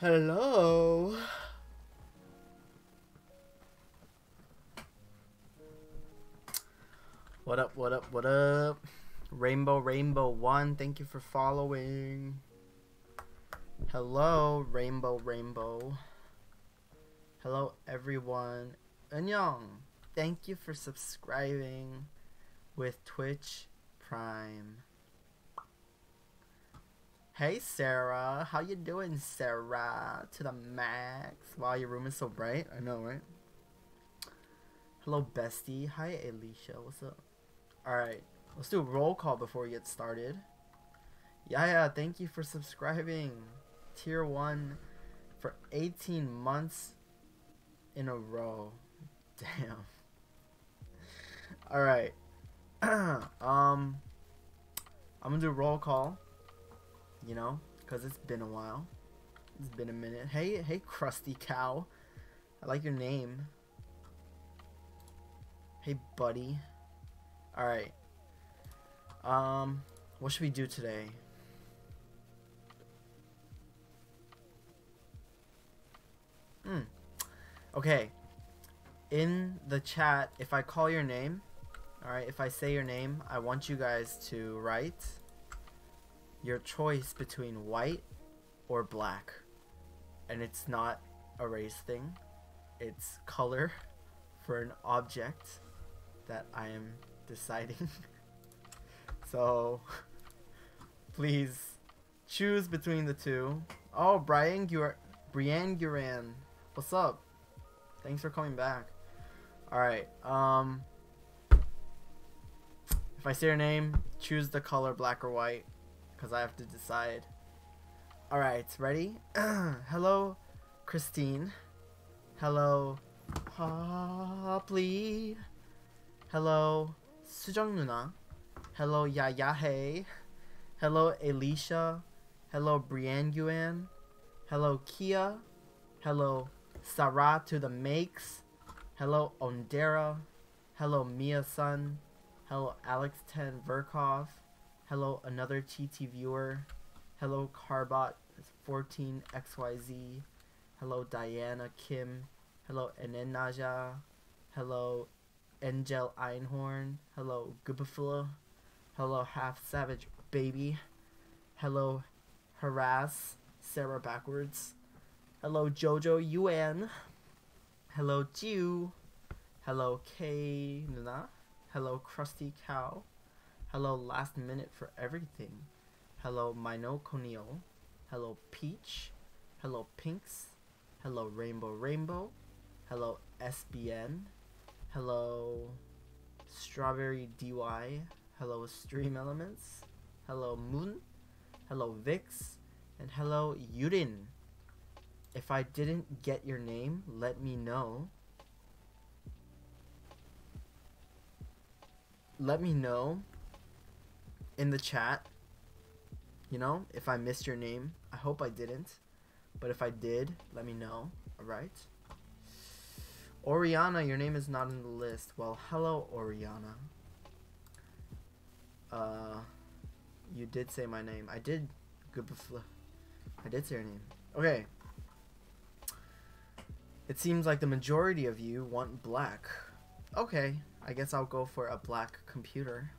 Hello. What up, what up, what up? Rainbow Rainbow 1, thank you for following. Hello, Rainbow Rainbow. Hello, everyone. Annyeong. Thank you for subscribing with Twitch Prime. Hey, Sarah. How you doing, Sarah? To the max. Wow, your room is so bright. I know, right? Hello, bestie. Hi, Alicia. What's up? Alright, let's do a roll call before we get started. Yeah, yeah, thank you for subscribing. Tier 1 for 18 months in a row. Damn. Alright. um, I'm gonna do roll call. You know, because it's been a while. It's been a minute. Hey, hey, crusty Cow. I like your name. Hey, buddy. Alright. Um, what should we do today? Hmm. Okay. In the chat, if I call your name, alright, if I say your name, I want you guys to write your choice between white or black. And it's not a race thing, it's color for an object that I am deciding. so, please choose between the two. Oh, Brian Gur Brienne Guran. What's up? Thanks for coming back. Alright, um... If I say your name, choose the color black or white because I have to decide. All right, ready? Hello, Christine. Hello, Hopley. Hello, Sujong Nuna. Hello, Yayahe. Hello, Alicia. Hello, Brienne Yuan. Hello, Kia. Hello, Sarah to the Makes. Hello, Ondera. Hello, Mia Sun. Hello, Alex 10 Verkov. Hello, another TT viewer. Hello, Carbot 14XYZ. Hello, Diana Kim. Hello, Enenaja. Hello, Angel Einhorn. Hello, Gubafula. Hello, Half Savage Baby. Hello, Harass Sarah Backwards. Hello, Jojo Yuan. Hello, Jiu. Hello, K Nuna. Hello, Krusty Cow. Hello, Last Minute for Everything. Hello, Mino Conil. Hello, Peach. Hello, Pinks. Hello, Rainbow Rainbow. Hello, SBN. Hello, Strawberry DY. Hello, Stream Elements. Hello, Moon. Hello, Vix. And hello, Yurin. If I didn't get your name, let me know. Let me know in the chat. You know, if I missed your name. I hope I didn't. But if I did, let me know. Alright? Oriana, your name is not in the list. Well, hello, Oriana. Uh, you did say my name. I did. I did say your name. Okay. It seems like the majority of you want black. Okay, I guess I'll go for a black computer.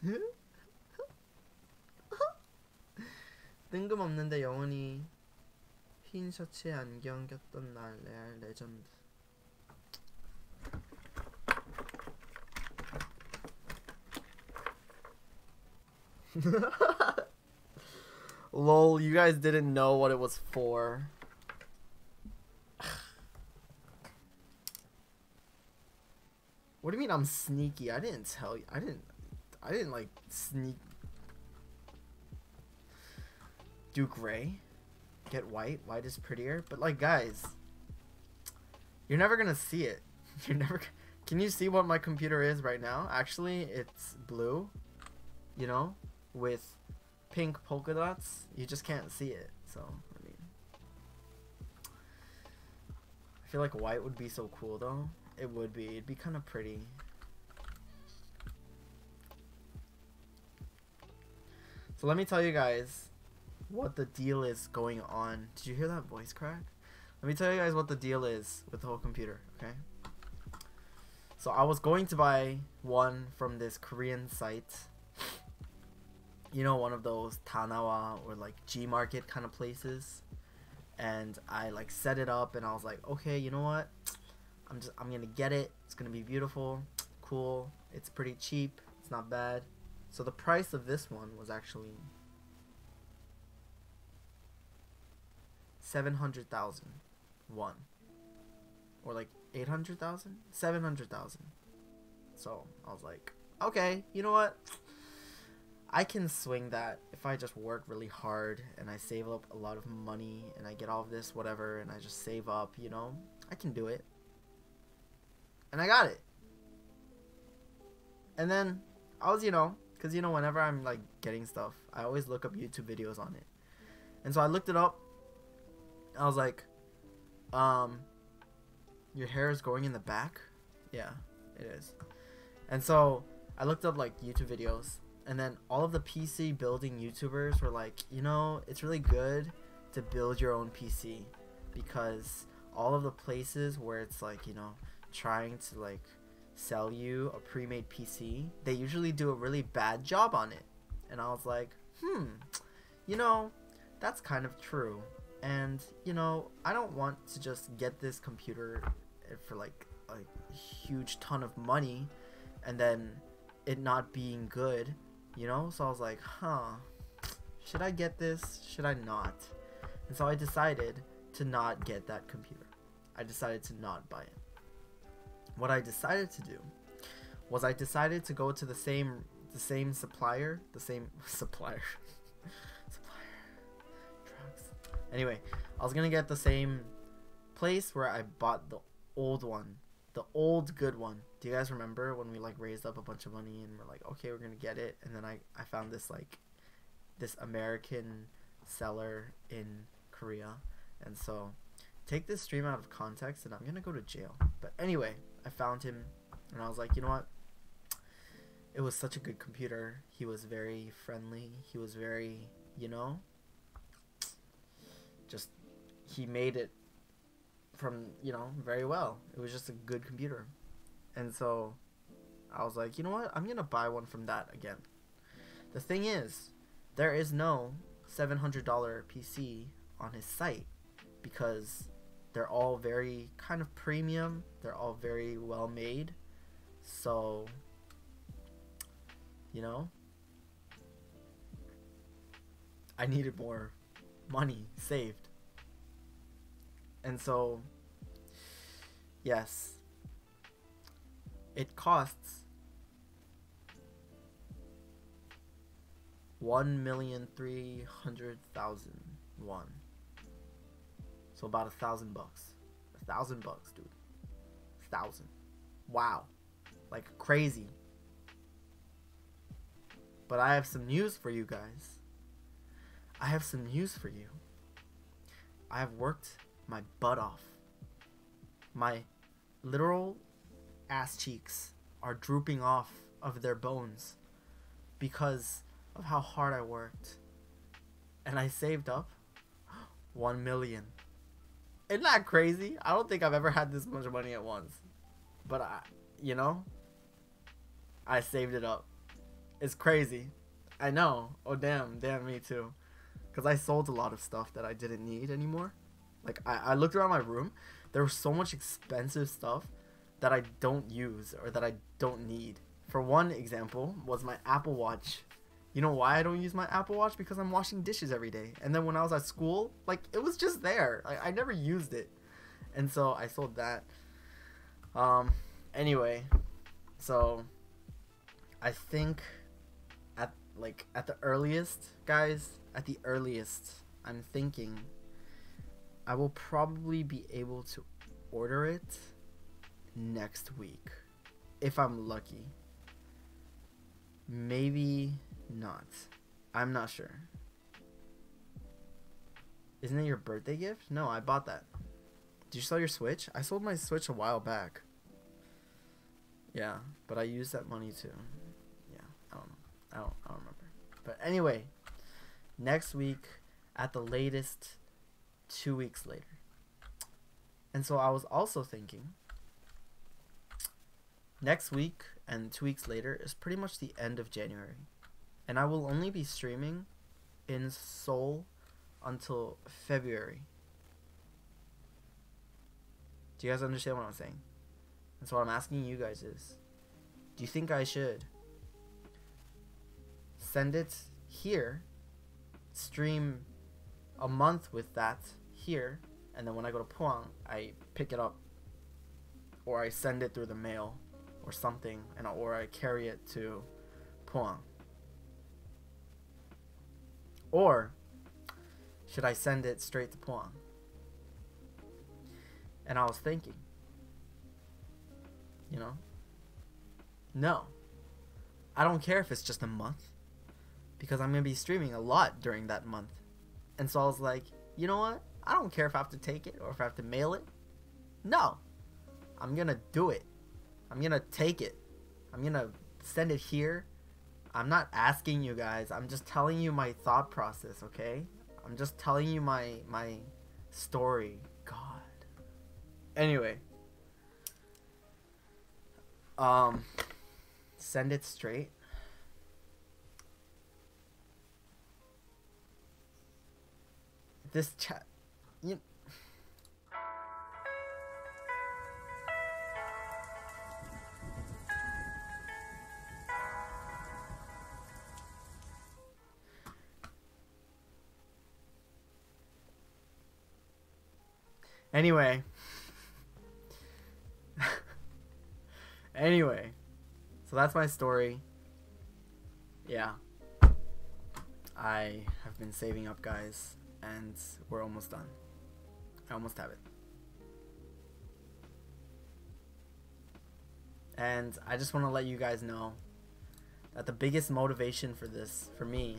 뜬금없는데 영원히 흰 셔츠에 안경 꼈던 날 레알 레전드 Lol, you guys didn't know what it was for. what do you mean I'm sneaky? I didn't tell you. I didn't I didn't like sneak do gray. Get white. White is prettier. But like guys, you're never gonna see it. You're never Can you see what my computer is right now? Actually, it's blue. You know? With pink polka dots. You just can't see it. So, I mean. I feel like white would be so cool though. It would be. It'd be kind of pretty. So let me tell you guys what the deal is going on. Did you hear that voice crack? Let me tell you guys what the deal is with the whole computer, okay? So I was going to buy one from this Korean site. You know, one of those Danawa or like G Market kind of places. And I like set it up and I was like, okay, you know what? I'm just I'm gonna get it. It's gonna be beautiful, cool. It's pretty cheap. It's not bad. So the price of this one was actually seven hundred thousand one, or like eight hundred thousand, seven hundred thousand. So I was like, okay, you know what? I can swing that if I just work really hard and I save up a lot of money and I get all of this whatever and I just save up, you know, I can do it. And I got it. And then I was, you know, because you know, whenever I'm like getting stuff, I always look up YouTube videos on it. And so I looked it up. I was like, um, your hair is growing in the back? Yeah, it is. And so I looked up like YouTube videos. And then all of the PC building YouTubers were like, you know, it's really good to build your own PC because all of the places where it's like, you know, trying to like sell you a pre-made PC, they usually do a really bad job on it. And I was like, hmm, you know, that's kind of true. And you know, I don't want to just get this computer for like a huge ton of money and then it not being good, you know? So I was like, huh, should I get this? Should I not? And so I decided to not get that computer. I decided to not buy it what I decided to do was I decided to go to the same the same supplier, the same supplier, supplier, drugs. Anyway, I was gonna get the same place where I bought the old one, the old good one. Do you guys remember when we like raised up a bunch of money and we're like, okay, we're gonna get it, and then I I found this like this American seller in Korea, and so take this stream out of context and I'm gonna go to jail. But anyway, I found him and I was like, you know what? It was such a good computer. He was very friendly. He was very, you know, just he made it from, you know, very well. It was just a good computer. And so I was like, you know what? I'm going to buy one from that again. The thing is, there is no $700 PC on his site because they're all very kind of premium. They're all very well made. So, you know, I needed more money saved. And so, yes, it costs one million three hundred thousand one. So about a thousand bucks. A thousand bucks, dude. A thousand. Wow. Like crazy. But I have some news for you guys. I have some news for you. I have worked my butt off. My literal ass cheeks are drooping off of their bones because of how hard I worked. And I saved up 1 million. Isn't that crazy? I don't think I've ever had this much money at once. But I, you know, I saved it up. It's crazy. I know. Oh damn, damn me too. Cause I sold a lot of stuff that I didn't need anymore. Like I, I looked around my room. There was so much expensive stuff that I don't use or that I don't need. For one example, was my Apple Watch you know why I don't use my Apple Watch? Because I'm washing dishes every day. And then when I was at school, like it was just there. I, I never used it. And so I sold that. Um anyway, so I think at like at the earliest, guys, at the earliest, I'm thinking I will probably be able to order it next week if I'm lucky. Maybe not. I'm not sure. Isn't it your birthday gift? No, I bought that. Did you sell your Switch? I sold my Switch a while back. Yeah, but I used that money too. Yeah, I don't know. I don't, I don't remember. But anyway, next week at the latest two weeks later. And so I was also thinking next week and two weeks later is pretty much the end of January. And I will only be streaming in Seoul until February. Do you guys understand what I'm saying? And so what I'm asking you guys is do you think I should send it here, stream a month with that here, and then when I go to Puang, I pick it up or I send it through the mail or something and or I carry it to Puang. Or should I send it straight to Puang? And I was thinking, you know, no. I don't care if it's just a month because I'm going to be streaming a lot during that month. And so I was like, you know what? I don't care if I have to take it or if I have to mail it. No. I'm going to do it. I'm going to take it. I'm going to send it here. I'm not asking you guys. I'm just telling you my thought process, okay? I'm just telling you my my story. God. Anyway. Um send it straight. This chat you Anyway. anyway. So that's my story. Yeah. I have been saving up, guys, and we're almost done. I almost have it. And I just want to let you guys know that the biggest motivation for this, for me,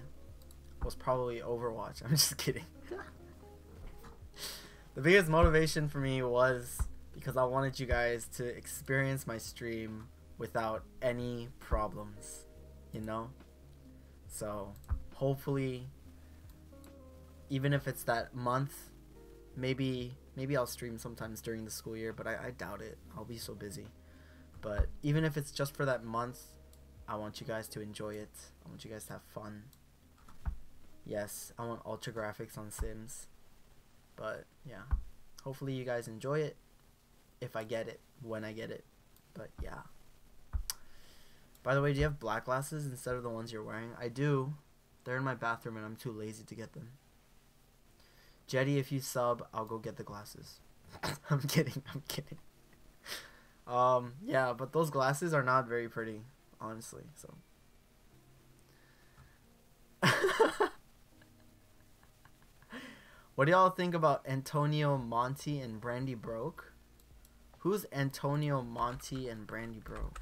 was probably Overwatch. I'm just kidding. the biggest motivation for me was because I wanted you guys to experience my stream without any problems, you know? So, hopefully even if it's that month, maybe maybe I'll stream sometimes during the school year, but I, I doubt it. I'll be so busy. But even if it's just for that month, I want you guys to enjoy it. I want you guys to have fun. Yes, I want ultra graphics on Sims. But yeah, hopefully you guys enjoy it if I get it, when I get it. But yeah. By the way, do you have black glasses instead of the ones you're wearing? I do. They're in my bathroom and I'm too lazy to get them. Jetty, if you sub, I'll go get the glasses. I'm kidding. I'm kidding. Um, yeah, but those glasses are not very pretty, honestly. So. what do y'all think about Antonio Monty and Brandy Broke? Who's Antonio Monty and Brandy Broke?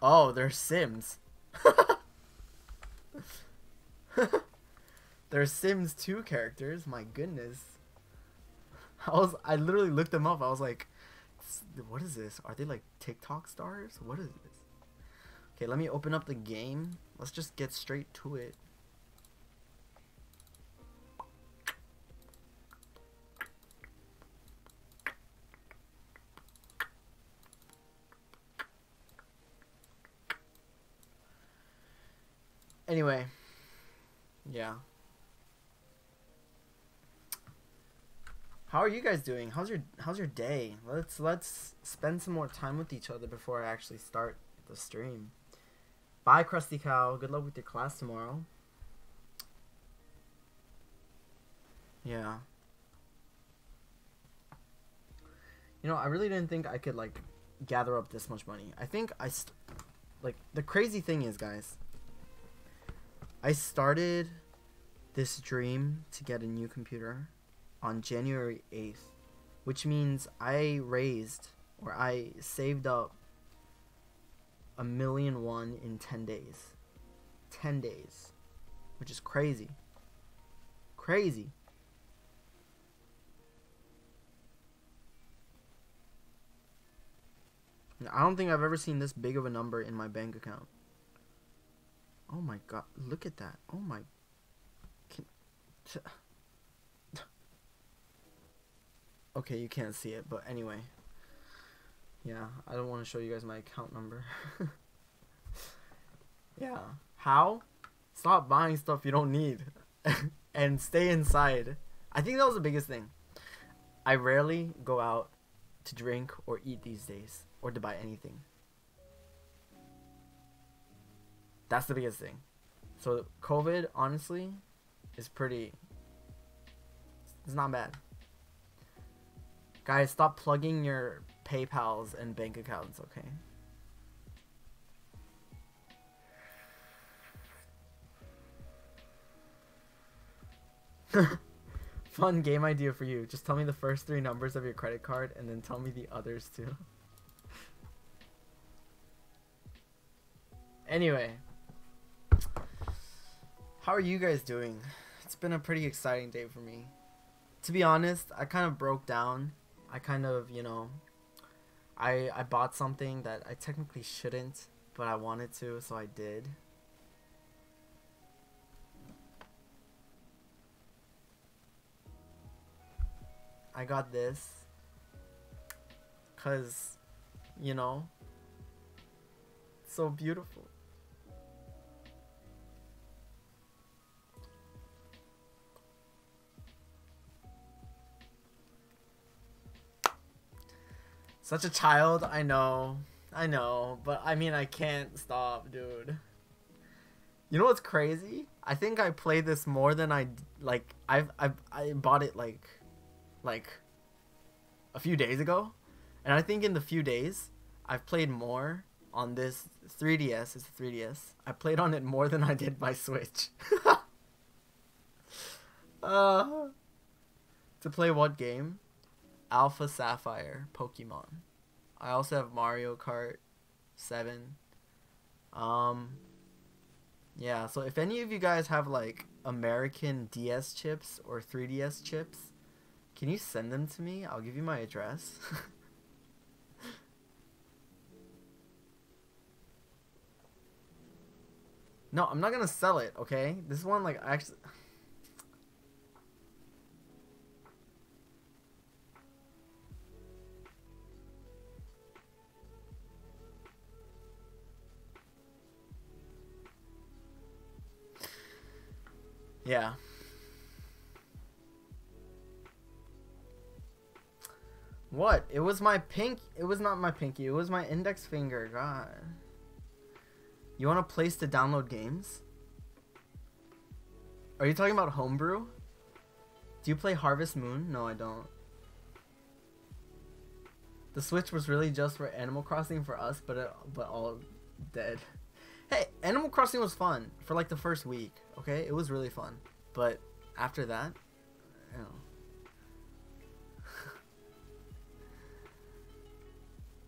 Oh, they're Sims. they're Sims 2 characters. My goodness. I was I literally looked them up. I was like, what is this? Are they like TikTok stars? What is this? Okay, let me open up the game. Let's just get straight to it. Anyway, yeah. How are you guys doing? How's your How's your day? Let's Let's spend some more time with each other before I actually start the stream. Bye, Krusty Cow. Good luck with your class tomorrow. Yeah. You know, I really didn't think I could like gather up this much money. I think I like the crazy thing is, guys. I started this dream to get a new computer on January 8th, which means I raised or I saved up a million one in 10 days. 10 days, which is crazy. Crazy. I don't think I've ever seen this big of a number in my bank account. Oh my god, look at that. Oh my. Can... Okay, you can't see it, but anyway. Yeah, I don't want to show you guys my account number. yeah. How? Stop buying stuff you don't need and stay inside. I think that was the biggest thing. I rarely go out to drink or eat these days or to buy anything. That's the biggest thing. So COVID honestly is pretty it's not bad. Guys, stop plugging your PayPals and bank accounts, okay? Fun game idea for you. Just tell me the first three numbers of your credit card and then tell me the others too. anyway. How are you guys doing? It's been a pretty exciting day for me. To be honest, I kind of broke down I kind of, you know, I I bought something that I technically shouldn't, but I wanted to, so I did. I got this cuz you know, so beautiful. Such a child, I know. I know, but I mean I can't stop, dude. You know what's crazy? I think I played this more than I like I've I've I bought it like like a few days ago. And I think in the few days I've played more on this 3DS, it's a 3DS. I played on it more than I did my Switch. uh to play what game? Alpha Sapphire Pokemon. I also have Mario Kart 7. Um yeah, so if any of you guys have like American DS chips or 3DS chips, can you send them to me? I'll give you my address. no, I'm not gonna sell it, okay? This one like actually Yeah. What? It was my pink. It was not my pinky. It was my index finger. God. You want a place to download games? Are you talking about homebrew? Do you play Harvest Moon? No, I don't. The Switch was really just for Animal Crossing for us, but it, but all dead. Hey, Animal Crossing was fun for like the first week. Okay, it was really fun, but after that, you know.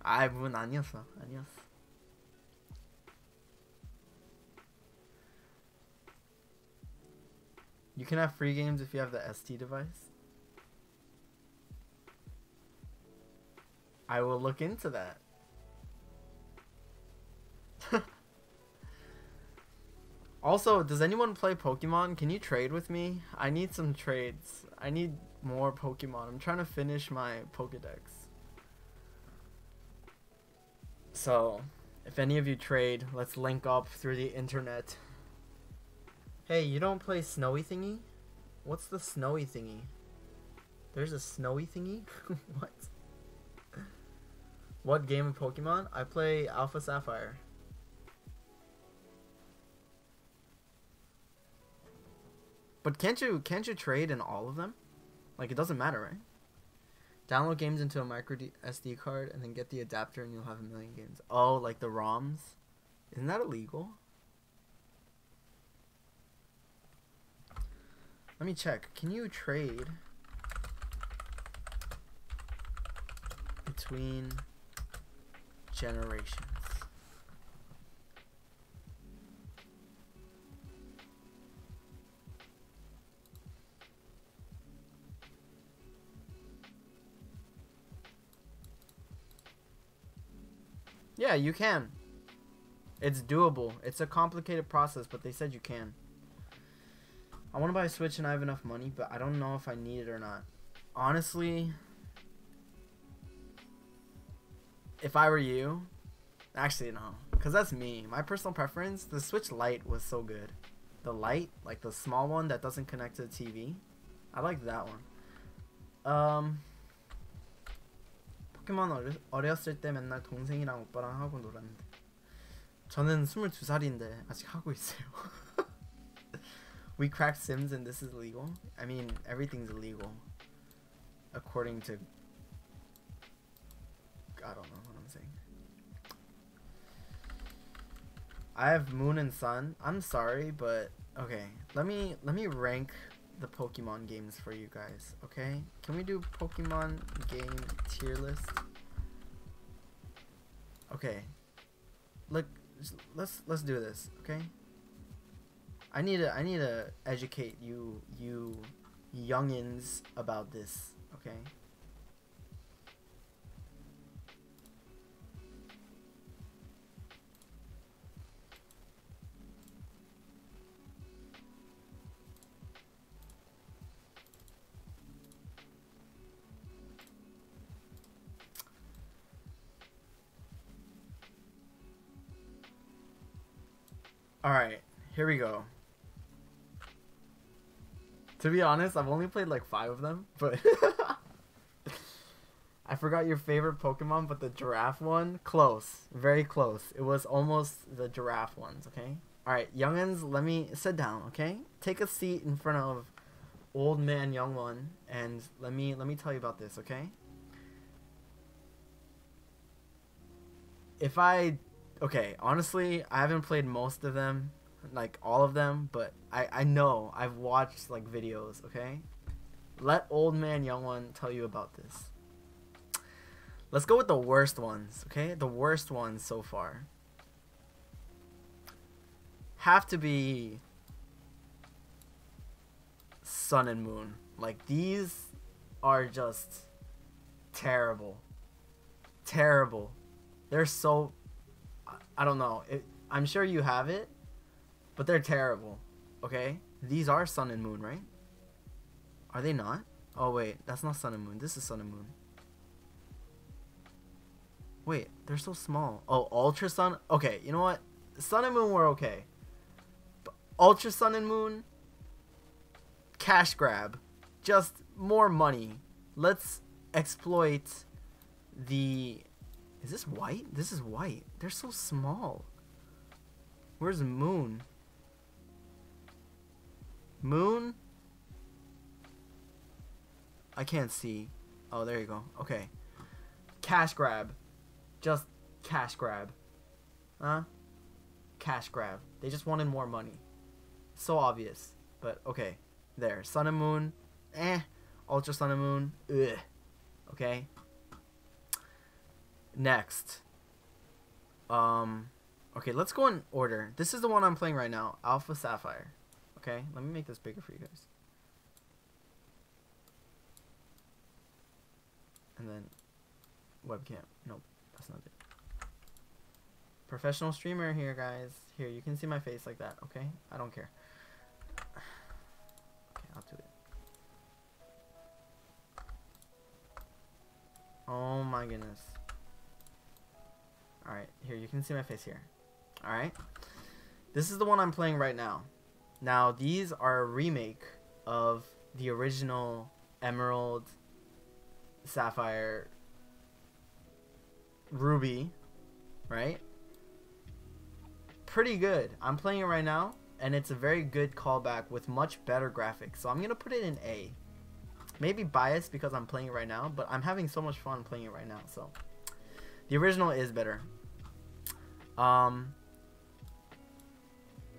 아문 아니었어, 아니었어. You can have free games if you have the ST device. I will look into that. Also, does anyone play Pokemon? Can you trade with me? I need some trades. I need more Pokemon. I'm trying to finish my Pokedex. So, if any of you trade, let's link up through the internet. Hey, you don't play Snowy Thingy? What's the Snowy Thingy? There's a Snowy Thingy? what? What game of Pokemon? I play Alpha Sapphire. But can't you can't you trade in all of them? Like it doesn't matter, right? Download games into a micro SD card and then get the adapter and you'll have a million games. Oh, like the ROMs? Isn't that illegal? Let me check. Can you trade between generations? Yeah, you can. It's doable. It's a complicated process, but they said you can. I want to buy a Switch and I have enough money, but I don't know if I need it or not. Honestly, if I were you, actually no, because that's me. My personal preference, the Switch Lite was so good. The light, like the small one that doesn't connect to the TV, I like that one. Um, 포켓몬 어려, 어렸을 때 맨날 동생이랑 오빠랑 하고 놀았는데 저는 22살인데 아직 하고 있어요. we cracked Sims and this is illegal. I mean, everything's illegal according to I don't know what I'm saying. I have Moon and Sun. I'm sorry, but okay. Let me let me rank the Pokemon games for you guys. Okay? Can we do Pokemon game tier list? Okay. Look, let's let's do this. Okay? I need to I need to educate you you youngins about this. Okay? Here we go. To be honest, I've only played like five of them, but I forgot your favorite Pokemon, but the giraffe one, close, very close. It was almost the giraffe ones. Okay. All right, youngins, let me sit down. Okay, take a seat in front of old man Youngwon, and let me let me tell you about this. Okay. If I, okay, honestly, I haven't played most of them, like all of them, but I I know I've watched like videos. Okay. Let old man Youngwon tell you about this. Let's go with the worst ones, okay? The worst ones so far. Have to be Sun and Moon. Like these are just terrible. Terrible. They're so I- don't know. It, I'm sure you have it, but they're terrible. Okay? These are Sun and Moon, right? Are they not? Oh wait, that's not Sun and Moon. This is Sun and Moon. Wait, they're so small. Oh, Ultra Sun. Okay, you know what? Sun and Moon were okay. But Ultra Sun and Moon, cash grab, just more money. Let's exploit the. Is this white? This is white. They're so small. Where's Moon? Moon? I can't see. Oh, there you go. Okay. Cash grab. Just cash grab. Huh? Cash grab. They just wanted more money. So obvious. But okay. There. Sun and Moon. Eh. Ultra Sun and Moon. Ugh. Okay. Next. Um. Okay, let's go in order. This is the one I'm playing right now. Alpha Sapphire. Okay, let me make this bigger for you guys. And then webcam. Nope, that's not it. Professional streamer here, guys. Here, you can see my face like that, okay? I don't care. Okay, I'll do it. Oh my goodness. Alright, here, you can see my face here. Alright? This is the one I'm playing right now. Now, these are a remake of the original Emerald, Sapphire, Ruby, right? Pretty good. I'm playing it right now, and it's a very good callback with much better graphics. So I'm gonna put it in A. Maybe biased because I'm playing it right now, but I'm having so much fun playing it right now. So the original is better. Um.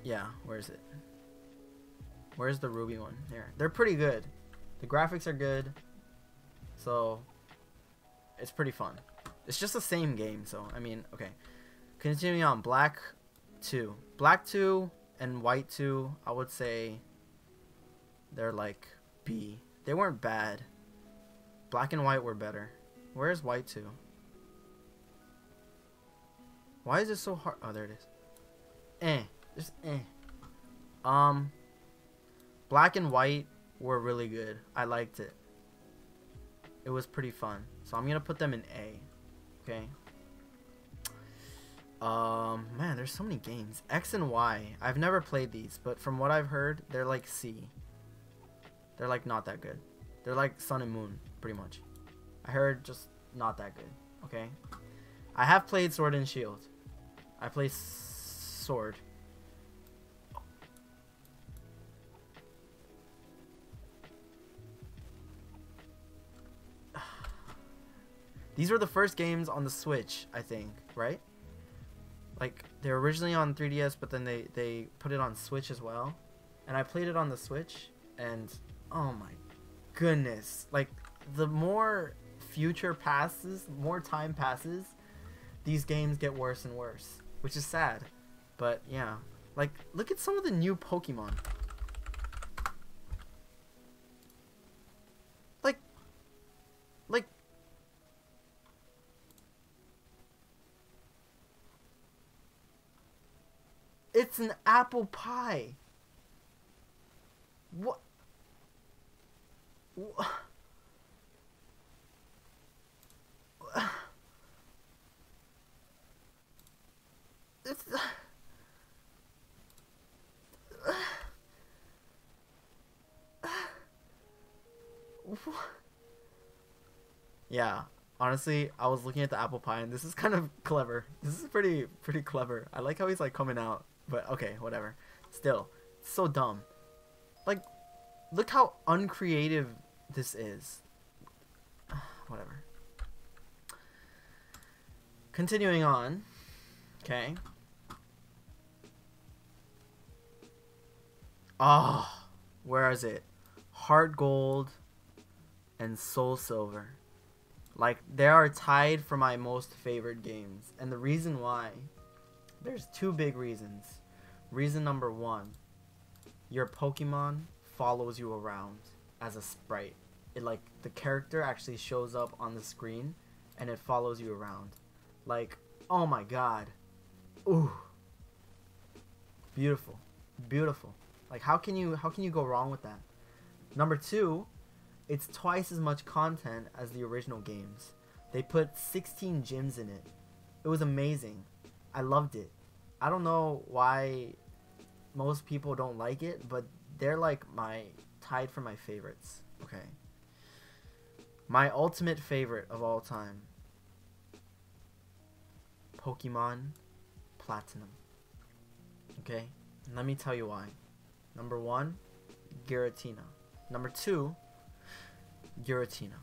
Yeah, where is it? Where's the Ruby one? Here. They're pretty good. The graphics are good. So it's pretty fun. It's just the same game, so I mean, okay. Continuing on, Black 2. Black 2 and White 2, I would say they're like B. They weren't bad. Black and White were better. Where's White 2? Why is it so hard? Oh, there it is. Eh. Just eh. Um. Black and white were really good. I liked it. It was pretty fun. So I'm gonna put them in A. Okay. Um, man, there's so many games. X and Y. I've never played these, but from what I've heard, they're like C. They're like not that good. They're like Sun and Moon, pretty much. I heard just not that good. Okay. I have played Sword and Shield. I play Sword. These were the first games on the Switch, I think, right? Like they were originally on 3DS, but then they they put it on Switch as well. And I played it on the Switch, and oh my goodness! Like the more future passes, more time passes, these games get worse and worse, which is sad. But yeah, like look at some of the new Pokemon. It's an apple pie. What? Wha- It's. Yeah, honestly, I was looking at the apple pie and this is kind of clever. This is pretty pretty clever. I like how he's like coming out. But okay, whatever. Still, so dumb. Like, look how uncreative this is. whatever. Continuing on. Okay. Ah, where is it? Heart Gold and Soul Silver. Like they are tied for my most favorite games. And the reason why there's two big reasons. Reason number 1, your Pokemon follows you around as a sprite. It like the character actually shows up on the screen and it follows you around. Like, oh my god. Ooh. Beautiful. Beautiful. Like how can you how can you go wrong with that? Number 2, it's twice as much content as the original games. They put 16 gyms in it. It was amazing. I loved it. I don't know why most people don't like it, but they're like my tied for my favorites. Okay. My ultimate favorite of all time. Pokemon Platinum. Okay? Let me tell you why. Number 1, Giratina. Number 2, Giratina.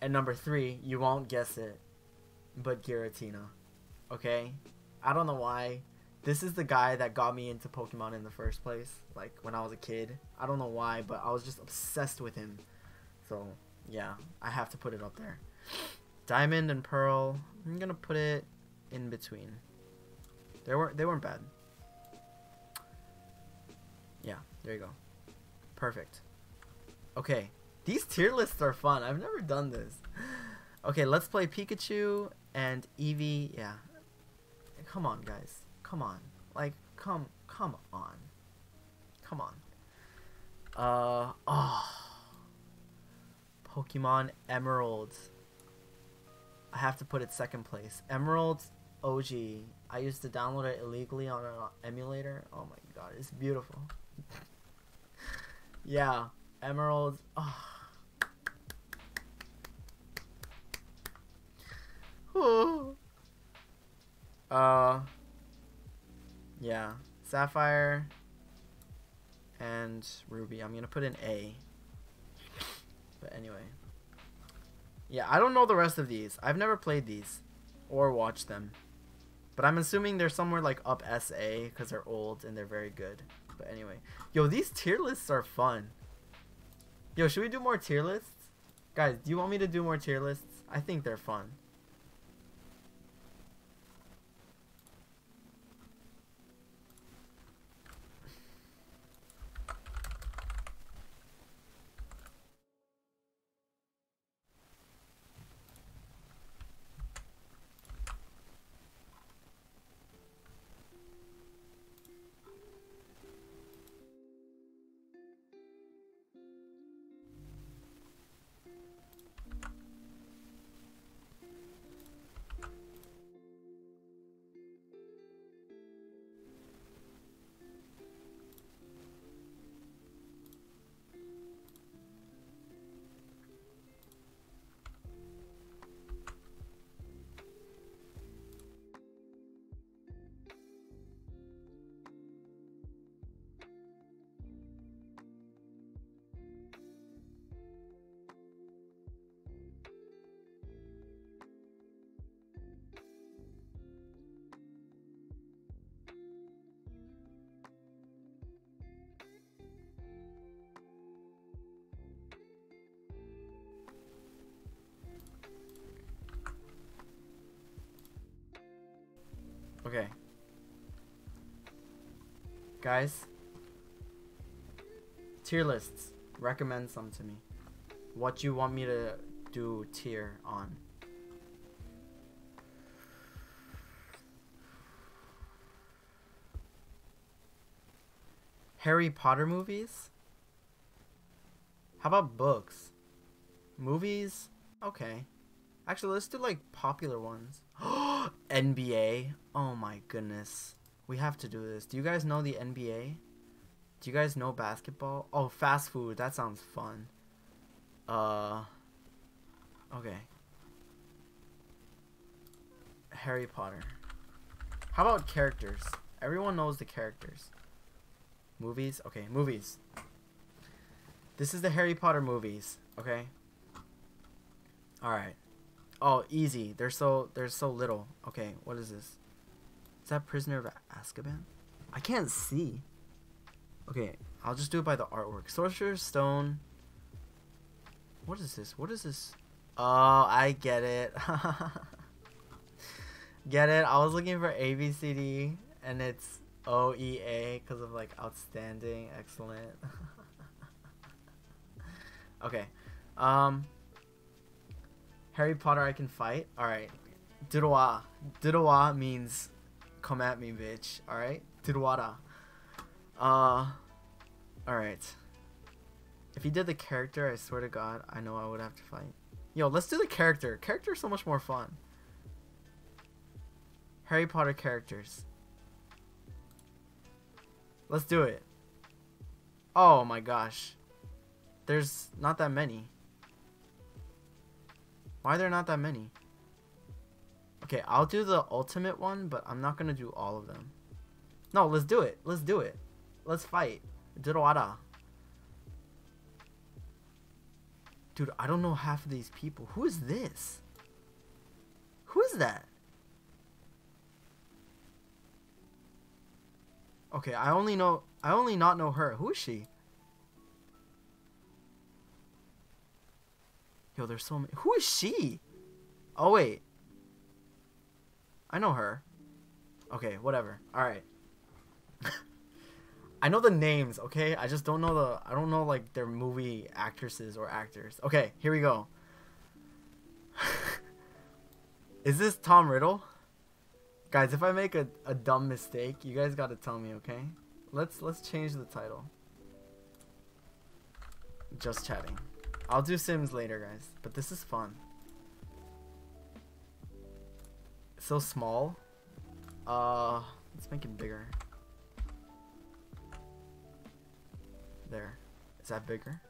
And number 3, you won't guess it, but Giratina. Okay? I don't know why. This is the guy that got me into Pokemon in the first place. Like when I was a kid. I don't know why, but I was just obsessed with him. So yeah, I have to put it up there. Diamond and Pearl. I'm gonna put it in between. They weren't they weren't bad. Yeah, there you go. Perfect. Okay. These tier lists are fun. I've never done this. Okay, let's play Pikachu and Eevee. Yeah, come on, guys. Come on. Like, come, come on. Come on. Uh, oh. Pokemon Emerald. I have to put it second place. Emerald OG. I used to download it illegally on an emulator. Oh my god, it's beautiful. yeah, Emerald. Oh. Uh, yeah, Sapphire and Ruby. I'm gonna put in A. But anyway, yeah, I don't know the rest of these. I've never played these or watched them, but I'm assuming they're somewhere like up SA because they're old and they're very good. But anyway, yo, these tier lists are fun. Yo, should we do more tier lists? Guys, do you want me to do more tier lists? I think they're fun. Okay. Guys, tier lists. Recommend some to me. What you want me to do tier on. Harry Potter movies? How about books? Movies? Okay. Actually, let's do like popular ones. Oh, NBA. Oh my goodness. We have to do this. Do you guys know the NBA? Do you guys know basketball? Oh, fast food. That sounds fun. Uh. Okay. Harry Potter. How about characters? Everyone knows the characters. Movies? Okay, movies. This is the Harry Potter movies, okay? Alright. Oh, easy. They're so they're so little. Okay, what is this? Is that Prisoner of Azkaban? I can't see. Okay, I'll just do it by the artwork. Sorcerer's Stone. What is this? What is this? Oh, I get it. get it? I was looking for A B C D and it's O E A because of like outstanding, excellent. okay. Um Harry Potter I can fight. Alright. Didoa. Didoa means come at me, bitch. Alright? Didoada. Uh Alright. If he did the character, I swear to god, I know I would have to fight. Yo, let's do the character. Character is so much more fun. Harry Potter characters. Let's do it. Oh my gosh. There's not that many. Why are there not that many? Okay, I'll do the ultimate one, but I'm not gonna do all of them. No, let's do it. Let's do it. Let's fight. Diroada. Dude, I don't know half of these people. Who is this? Who is that? Okay, I only know I only not know her. Who is she? Yo, there's so many. Who is she? Oh wait. I know her. Okay, whatever. All right. I know the names, okay? I just don't know the I don't know like their movie actresses or actors. Okay, here we go. Is this Tom Riddle? Guys, if I make a, a dumb mistake, you guys got to tell me, okay? Let's let's change the title. Just chatting. I'll do Sims later, guys, but this is fun. so small. Uh, let's make it bigger. There. Is that bigger?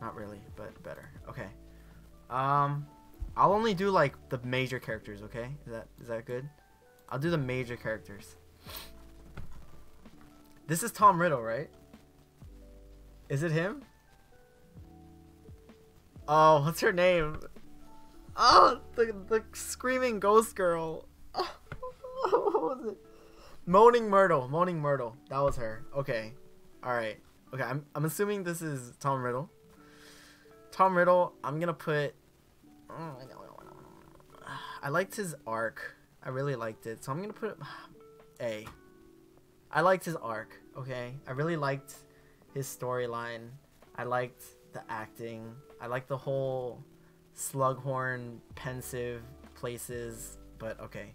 Not really, but better. Okay. Um, I'll only do like the major characters. Okay, is that is that good? I'll do the major characters. This is Tom Riddle, right? Is it him? Oh, what's her name? Oh, the the screaming ghost girl. Oh, what was it? Moaning Myrtle. Moaning Myrtle. That was her. Okay. All right. Okay. I'm I'm assuming this is Tom Riddle. Tom Riddle. I'm gonna put. I liked his arc. I really liked it, so I'm gonna put A. I liked his arc. Okay. I really liked his storyline. I liked the acting. I like the whole Slughorn Pensieve places, but okay.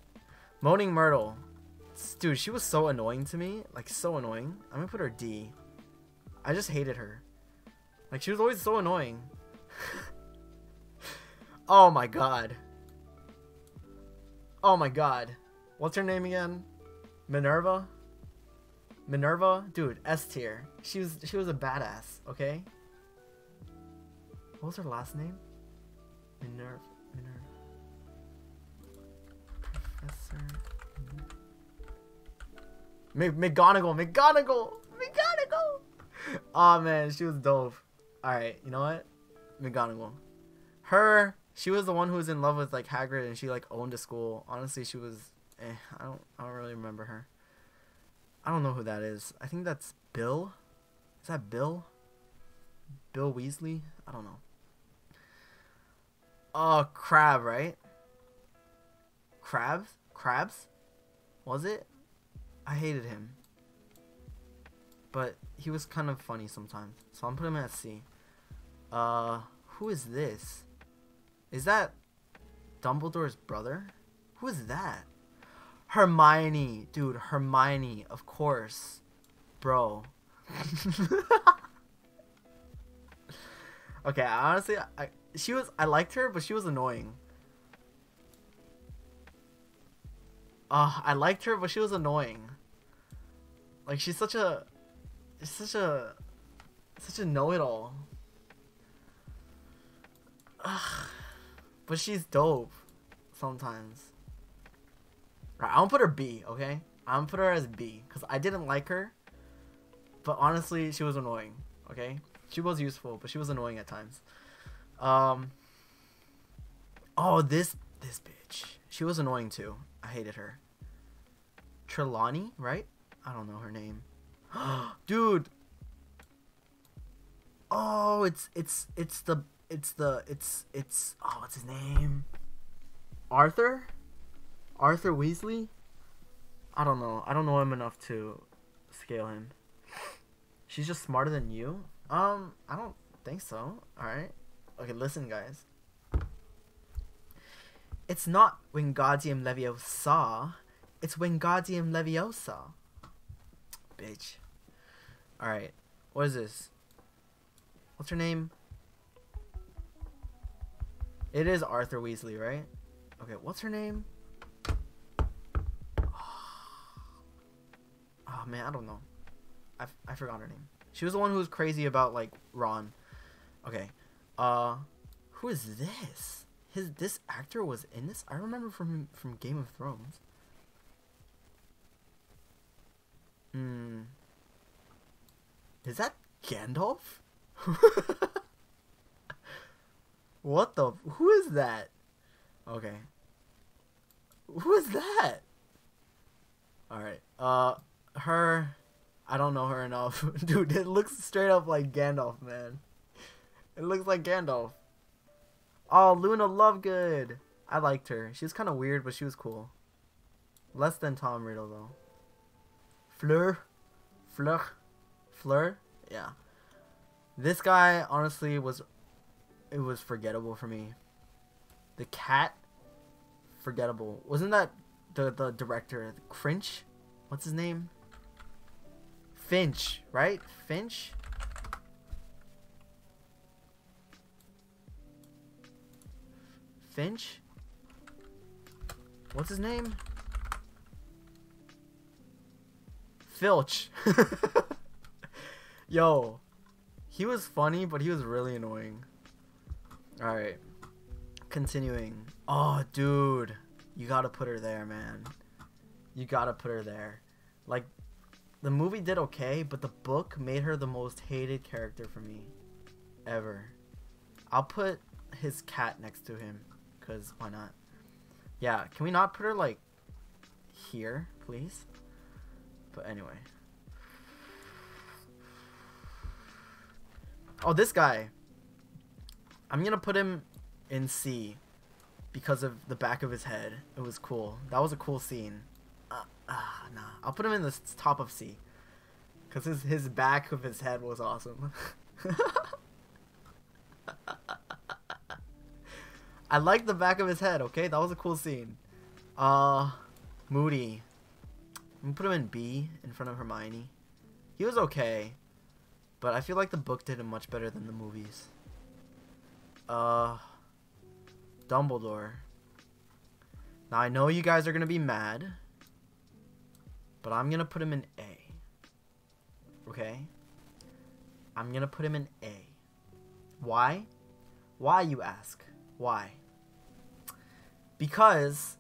Moaning Myrtle. Dude, she was so annoying to me. Like, so annoying. I'm gonna put her D. I just hated her. Like, she was always so annoying. oh my god. Oh my god. What's her name again? Minerva? Minerva? Dude, S tier. She was she was a badass, okay? What was her last name? Minerva. Minerva. Professor. McGonagall. McGonagall. McGonagall. Oh man, she was dope. All right, you know what? McGonagall. Her. She was the one who was in love with like Hagrid, and she like owned a school. Honestly, she was. Eh, I don't. I don't really remember her. I don't know who that is. I think that's Bill. Is that Bill? Bill Weasley? I don't know. Oh, Crabbe, right? Crabs? Crabs? Was it? I hated him. But he was kind of funny sometimes. So I'm putting him at C. Uh, who is this? Is that Dumbledore's brother? Who is that? Hermione, dude, Hermione, of course. Bro. okay, honestly, I she was I liked her, but she was annoying. Uh, I liked her, but she was annoying. Like she's such a such a such a know-it-all. But she's dope sometimes. Right, gonna put her B, okay? I'm put her as B because I didn't like her, but honestly, she was annoying. Okay, she was useful, but she was annoying at times. Um. Oh, this this bitch. She was annoying too. I hated her. Trelawney, right? I don't know her name. Dude. Oh, it's it's it's the it's the it's it's oh what's his name? Arthur? Arthur Weasley? I don't know. I don't know him enough to scale him. She's just smarter than you? Um, I don't think so. Alright. Okay, listen guys. It's not Wingardium Leviosa. It's Wingardium Leviosa. Bitch. Alright. What is this? What's her name? It is Arthur Weasley, right? Okay, what's her name? Ah, oh man, I don't know. I, I forgot her name. She was the one who was crazy about like Ron. Okay. Uh who is this? His this actor was in this? I remember from from Game of Thrones. Hmm. Is that Gandalf? what the who is that? Okay. Who is that? Alright. Uh her I don't know her enough. Dude, it looks straight up like Gandalf, man. It looks like Gandalf. Oh, Luna Lovegood. I liked her. She was kind of weird, but she was cool. Less than Tom Riddle, though. Fleur? Fleur? Fleur? Yeah. This guy, honestly, was... It was forgettable for me. The cat? Forgettable. Wasn't that the, the director? Cringe? What's his name? Finch, right? Finch? Finch? What's his name? Filch. Yo. He was funny, but he was really annoying. Alright. Continuing. Oh, dude. You gotta put her there, man. You gotta put her there. Like, the movie did okay, but the book made her the most hated character for me. Ever. I'll put his cat next to him. Because why not? Yeah, can we not put her, like, here, please? But anyway. Oh, this guy. I'm gonna put him in C because of the back of his head. It was cool. That was a cool scene. Uh, uh, nah. I'll put him in the top of C. Because his, his back of his head was awesome. I like the back of his head, okay? That was a cool scene. Uh, Moody. I'm gonna put him in B in front of Hermione. He was okay. But I feel like the book did him much better than the movies. Uh, Dumbledore. Now I know you guys are gonna be mad. But I'm gonna put him in A. Okay? I'm gonna put him in A. Why? Why, you ask? Why? Because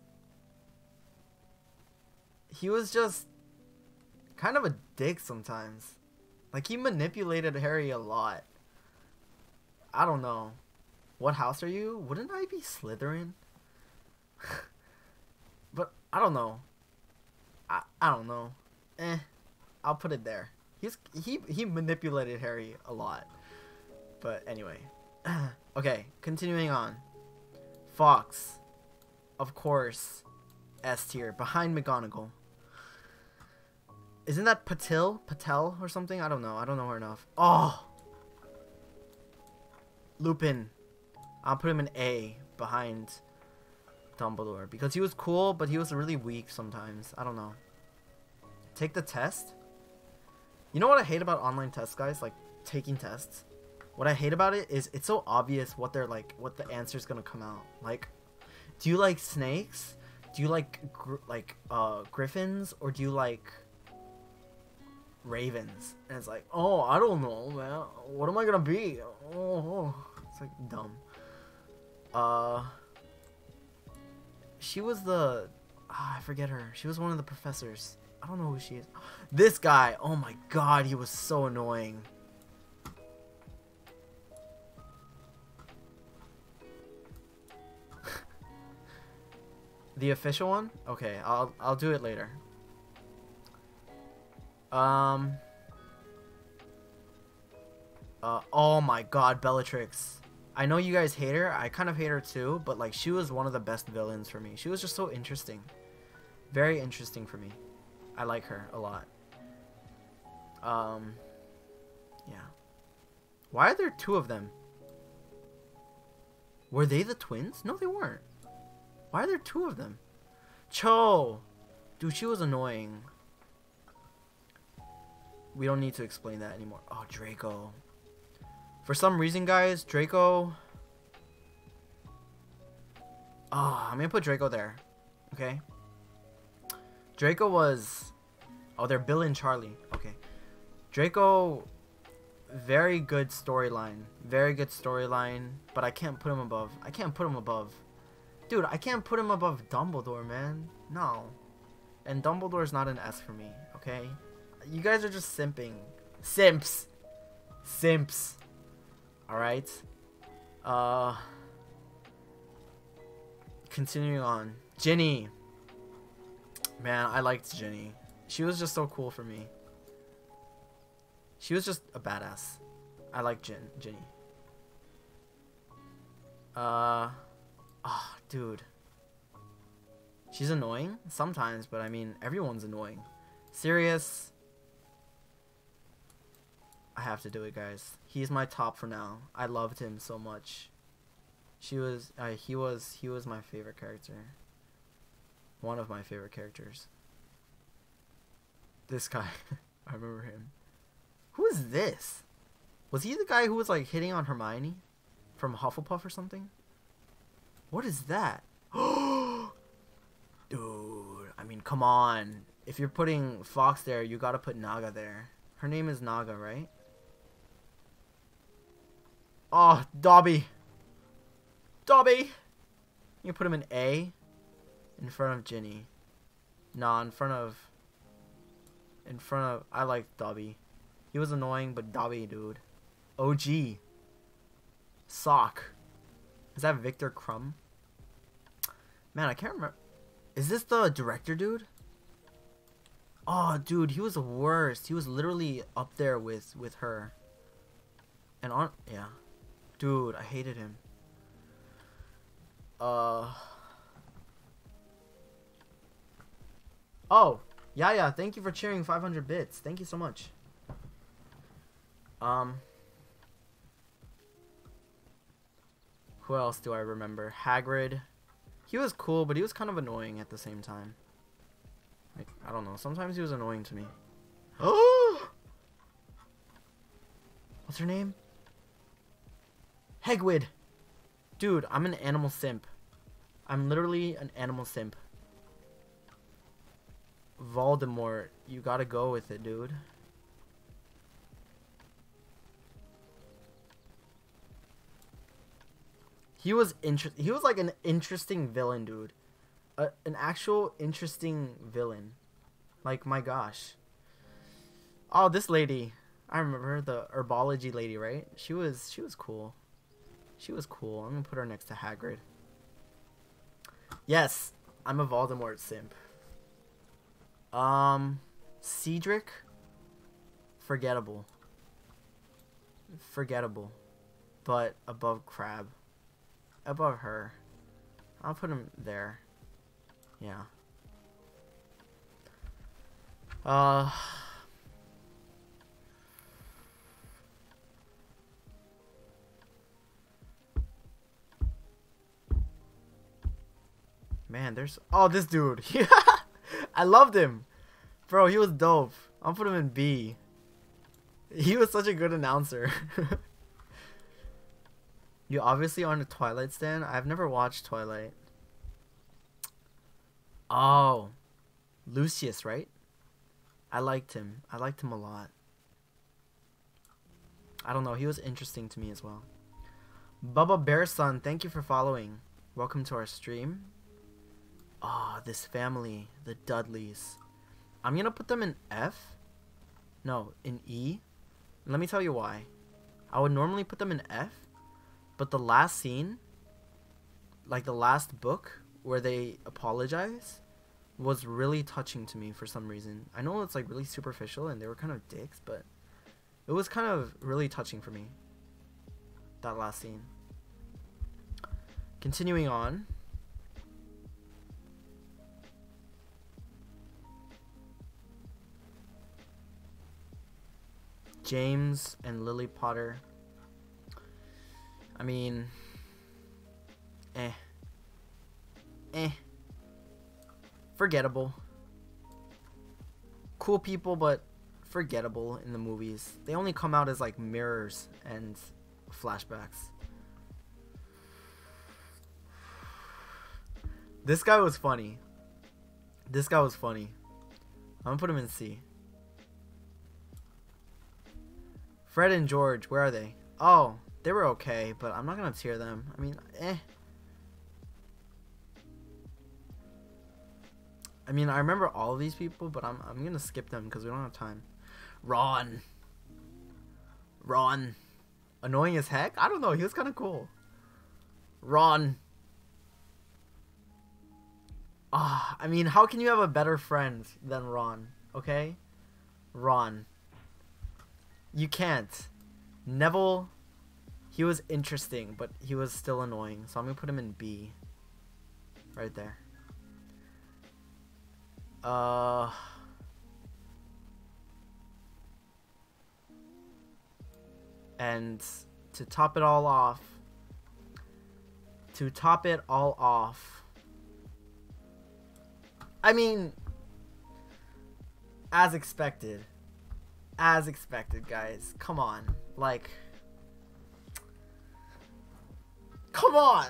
he was just kind of a dick sometimes. Like, he manipulated Harry a lot. I don't know. What house are you? Wouldn't I be Slytherin? but, I don't know. I, I don't know. Eh. I'll put it there. He's he he manipulated Harry a lot. But anyway. okay, continuing on. Fawkes. Of course. S tier. Behind McGonagall. Isn't that Patil? Patel or something? I don't know. I don't know her enough. Oh! Lupin. I'll put him in A behind Dumbledore because he was cool, but he was really weak sometimes. I don't know. Take the test. You know what I hate about online tests, guys? Like taking tests. What I hate about it is it's so obvious what they're like, what the answer is gonna come out. Like, do you like snakes? Do you like like uh griffins or do you like ravens? And it's like, oh, I don't know, man. What am I gonna be? Oh, it's like dumb. Uh, she was the, ah, I forget her. She was one of the professors. I don't know who she is. This guy, oh my god, he was so annoying. The official one? Okay, I'll I'll do it later. Um. Uh, oh my god, Bellatrix. I know you guys hate her. I kind of hate her too, but like she was one of the best villains for me. She was just so interesting. Very interesting for me. I like her a lot. Um yeah. Why are there two of them? Were they the twins? No, they weren't. Why are there two of them? Cho! Dude, she was annoying. We don't need to explain that anymore. Oh, Draco. For some reason, guys, Draco... Oh, I'm gonna put Draco there. Okay? Draco was... Oh, they're Bill and Charlie. Okay. Draco... Very good storyline. Very good storyline. But I can't put him above. I can't put him above. Dude, I can't put him above Dumbledore, man. No. And Dumbledore's not an S for me, okay? You guys are just simping. Simps. Simps. Alright. Uh continuing on. Ginny. Man, I liked Ginny. She was just so cool for me. She was just a badass. I like Jin Ginny. Uh oh, dude. She's annoying sometimes, but I mean everyone's annoying. Sirius. I have to do it, guys. He's my top for now. I loved him so much. She was, uh, he was, he was my favorite character. One of my favorite characters. This guy, I remember him. Who is this? Was he the guy who was like hitting on Hermione from Hufflepuff or something? What is that? Dude, I mean, come on. If you're putting Fawkes there, you gotta put Naga there. Her name is Naga, right? Oh, Dobby. Dobby. You put him in A in front of Ginny. Nah, in front of in front of I like Dobby. He was annoying, but Dobby, dude. OG. Sock. Is that Viktor Krum? Man, I can't remember. Is this the director, dude? Oh, dude, he was the worst. He was literally up there with with her. And on, yeah. Dude, I hated him. Uh. Oh, yeah, yeah. Thank you for cheering 500 bits. Thank you so much. Um. Who else do I remember? Hagrid. He was cool, but he was kind of annoying at the same time. Like, I don't know. Sometimes he was annoying to me. Oh! What's her name? Hegwid. Dude, I'm an animal simp. I'm literally an animal simp. Voldemort, you gotta go with it, dude. He was inter- he was like an interesting villain, dude. An actual interesting villain. Like my gosh. Oh, this lady. I remember the herbology lady, right? She was she was cool. She was cool. I'm gonna put her next to Hagrid. Yes, I'm a Voldemort simp. Um, Cedric. Forgettable. Forgettable, but above Crabbe. Above her. I'll put him there. Yeah. Uh. Man, there's oh this dude. I loved him, bro. He was dope. I'll put him in B. He was such a good announcer. you obviously aren't a Twilight stan. I've never watched Twilight. Oh, Lucius, right? I liked him. I liked him a lot. I don't know. He was interesting to me as well. Bubba Bear Son, thank you for following. Welcome to our stream. Ah, oh, this family, the Dudleys. I'm gonna put them in F. No, in E. Let me tell you why. I would normally put them in F, but the last scene, like the last book where they apologize, was really touching to me for some reason. I know it's like really superficial and they were kind of dicks, but it was kind of really touching for me. That last scene. Continuing on. James and Lily Potter. I mean, eh. Eh. Forgettable. Cool people, but forgettable in the movies. They only come out as like mirrors and flashbacks. This guy was funny. This guy was funny. I'm gonna put him in C. Fred and George, where are they? Oh, they were okay, but I'm not gonna tier them. I mean, eh. I mean, I remember all these people, but I'm I'm gonna skip them because we don't have time. Ron. Ron. Annoying as heck? I don't know. He was kind of cool. Ron. Ah, I mean, how can you have a better friend than Ron? Okay? Ron. You can't. Neville, he was interesting, but he was still annoying. So I'm going to put him in B. Right there. Uh... And to top it all off, to top it all off, I mean, as expected, as expected, guys. Come on. Like, come on.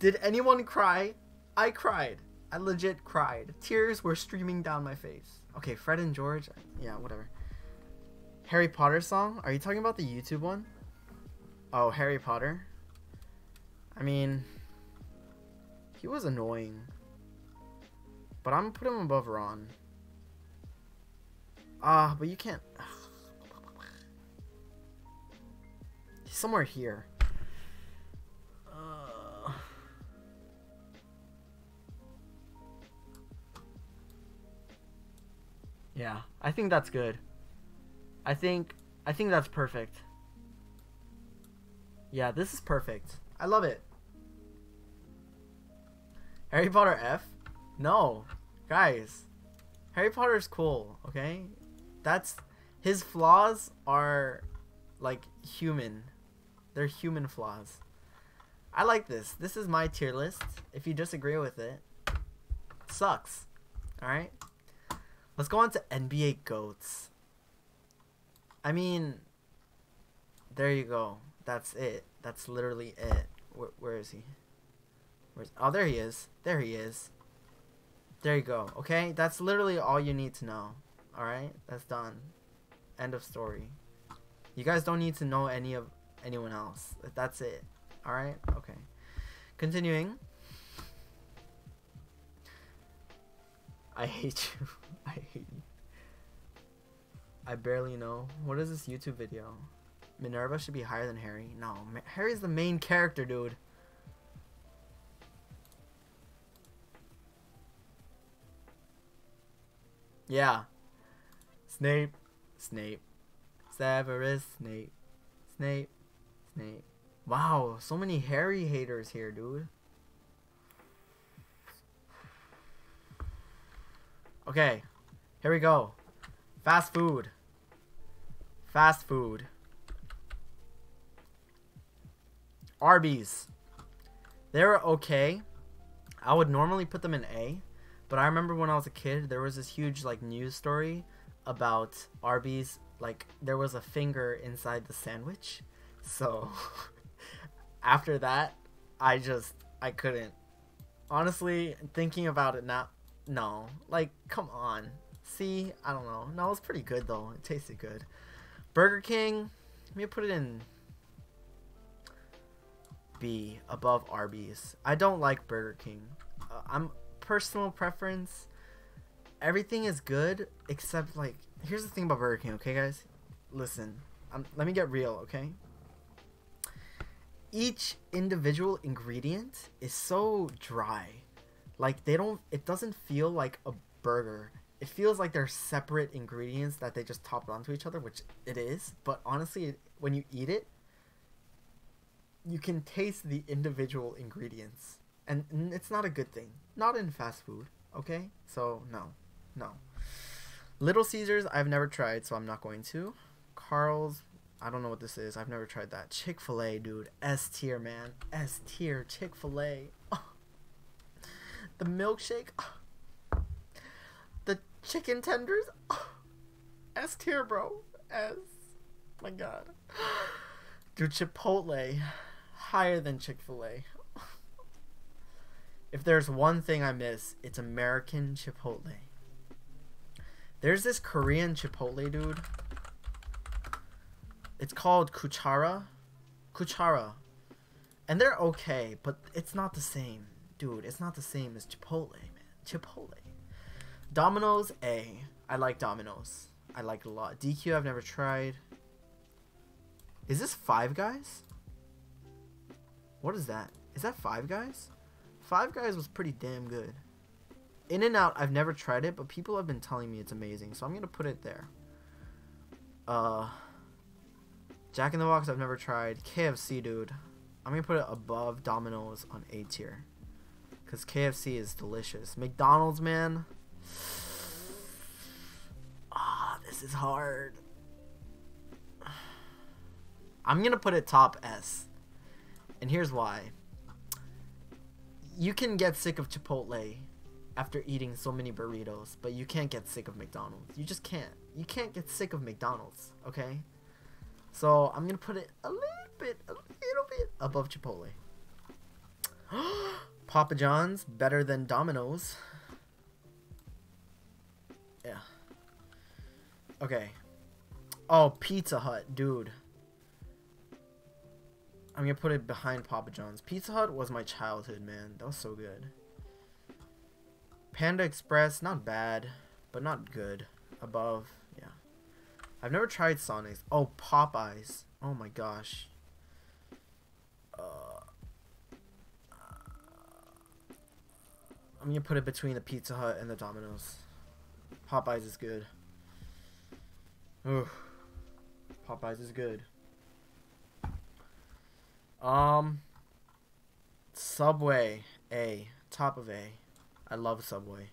Did anyone cry? I cried. I legit cried. Tears were streaming down my face. Okay, Fred and George. Yeah, whatever. Harry Potter song? Are you talking about the YouTube one? Oh, Harry Potter? I mean, he was annoying. But I'm gonna put him above Ron. Ah, uh, but you can't. Somewhere here. Uh... Yeah, I think that's good. I think I think that's perfect. Yeah, this is perfect. I love it. Harry Potter F? No. Guys. Harry Potter is cool, okay? that's his flaws are like human. They're human flaws. I like this. This is my tier list. If you disagree with it, sucks. All right. Let's go on to NBA goats. I mean, there you go. That's it. That's literally it. where, where is he? Where's oh there he is. There he is. There you go. Okay, that's literally all you need to know. Alright? That's done. End of story. You guys don't need to know any of anyone else. That's it. Alright? Okay. Continuing. I hate you. I hate you. I barely know. What is this YouTube video? Minerva should be higher than Harry. No, Harry's the main character, dude. Yeah. Snape, Snape, Severus Snape, Snape, Wow, so many Harry haters here, dude. Okay, here we go. Fast food. Fast food. Arby's. They're okay. I would normally put them in A, but I remember when I was a kid, there was this huge like news story about Arby's. Like there was a finger inside the sandwich, so after that, I just I couldn't. Honestly, thinking about it now, no. Like, come on. See, I don't know. No, it was pretty good though. It tasted good. Burger King, let me put it in B above Arby's. I don't like Burger King. Uh, I'm personal preference. Everything is good except like here's the thing about Burger King, okay guys? Listen. Um, let me get real, okay? Each individual ingredient is so dry. Like they don't it doesn't feel like a burger. It feels like they're separate ingredients that they just topped onto each other, which it is, but honestly, it, when you eat it, you can taste the individual ingredients. And it's not a good thing. Not in fast food okay? So no no. Little caesars i've never tried so i'm not going to. Carl's i don't know what this is. I've never tried that. Chick-fil-a dude. S tier man. S tier. Chick-fil-a. Oh. the milkshake. The chicken tenders. S tier bro. S. My god. Dude chipotle. Higher than Chick fil A. if there's one thing I miss, it's American Chipotle. There's this Korean Chipotle, dude. It's called Cuchara. Cuchara. And they're okay, but it's not the same. Dude, it's not the same as Chipotle, man. Chipotle. Domino's A. I like Domino's. I like a lot. DQ I've never tried. Is this Five Guys? What is that? Is that Five Guys? Five Guys was pretty damn good. In and Out, I've never tried it, but people have been telling me it's amazing, so I'm gonna put it there. Uh, Jack in the Box, I've never tried. KFC, dude, I'm gonna put it above Domino's on A tier, cause KFC is delicious. McDonald's, man. Ah, oh, this is hard. I'm gonna put it top S. And here's why. You can get sick of Chipotle after eating so many burritos, but you can't get sick of McDonald's. You just can't. You can't get sick of McDonald's, okay? So I'm gonna put it a little bit, a little bit above Chipotle. Papa John's better than Domino's. Yeah. Okay. Oh, Pizza Hut, dude. I'm gonna put it behind Papa John's. Pizza Hut was my childhood, man. That was so good. Panda Express, not bad, but not good. Above. I've never tried Sonic's. Oh, Popeyes. Oh my gosh. Uh, I'm gonna put it between the Pizza Hut and the Domino's. Popeyes is good. Ooh. Popeyes is good. Um, Subway A, top of A. I love Subway.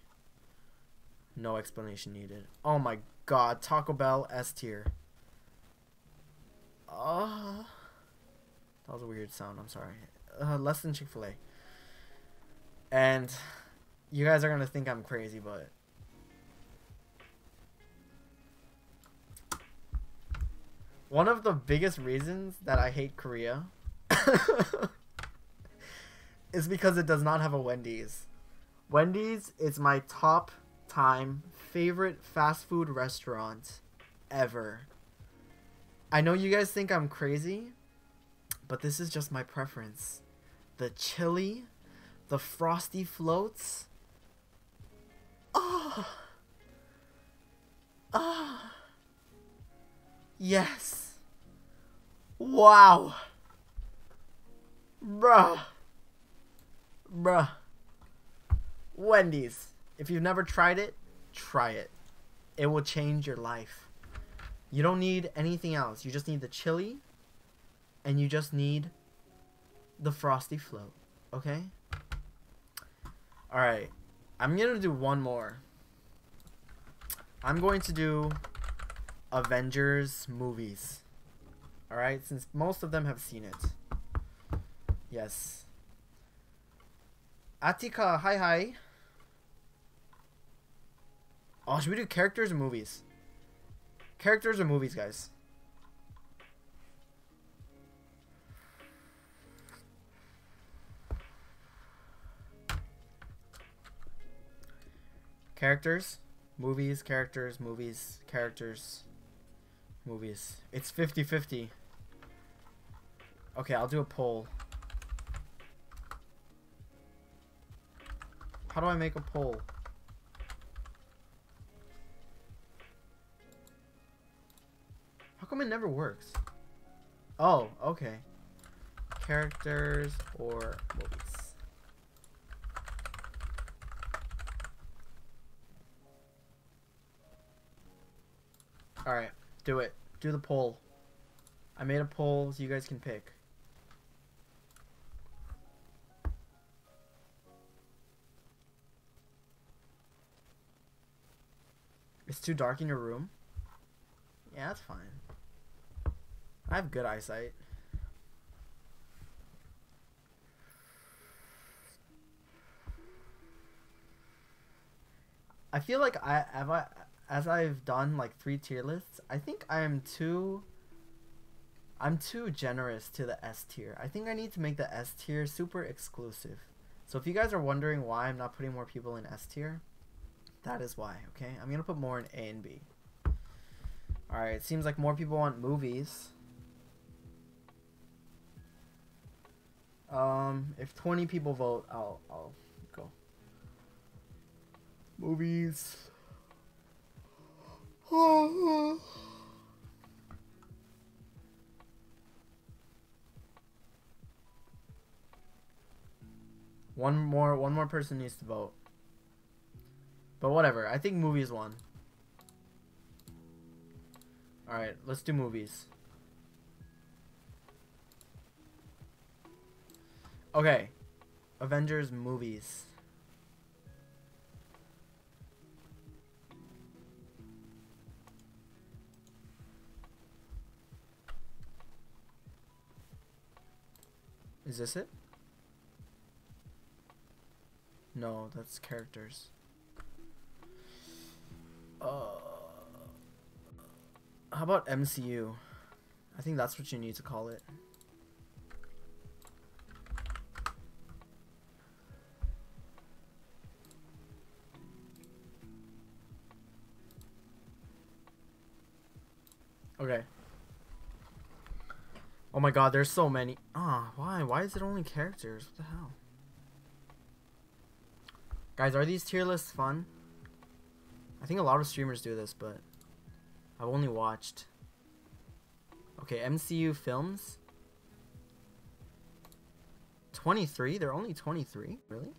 No explanation needed. Oh my god, Taco Bell S tier. Uh, that was a weird sound. I'm sorry. Uh, less than Chick Fil A. And you guys are gonna think I'm crazy, but one of the biggest reasons that I hate Korea is because it does not have a Wendy's. Wendy's is my top time favorite fast food restaurant ever. I know you guys think I'm crazy, but this is just my preference. The chili, the frosty floats. Oh. Oh. Yes. Wow. Bruh. Bruh. Wendy's. If you've never tried it, try it. It will change your life. You don't need anything else. You just need the chili and you just need the frosty float. Okay? Alright. I'm gonna do one more. I'm going to do Avengers movies. Alright, since most of them have seen it. Yes. Atika, hi hi. Oh, should we do characters or movies? Characters or movies, guys? Characters, movies, characters, movies, characters, movies. It's 50 50. Okay, I'll do a poll. How do I make a poll? Come it never works? Oh, okay. Characters or movies. Alright, do it. Do the poll. I made a poll so you guys can pick. It's too dark in your room? Yeah, that's fine. I have good eyesight. I feel like I have I as I've done like three tier lists, I think I am too I'm too generous to the S tier. I think I need to make the S tier super exclusive. So if you guys are wondering why I'm not putting more people in S tier, that is why, okay? I'm going to put more in A and B. Alright, it seems like more people want movies. Um, if 20 people vote, I'll, I'll go. Movies. One more one more person needs to vote. But whatever. I think movies won. Alright, let's do movies. Okay. Avengers movies. Is this it? No, that's characters. Uh, how about MCU? I think that's what you need to call it. Okay. Oh my god, there's so many. Ah, oh, why? Why is it only characters? What the hell? Guys, are these tier lists fun? I think a lot of streamers do this, but I've only watched. Okay, MCU films. 23? They're only 23? Really?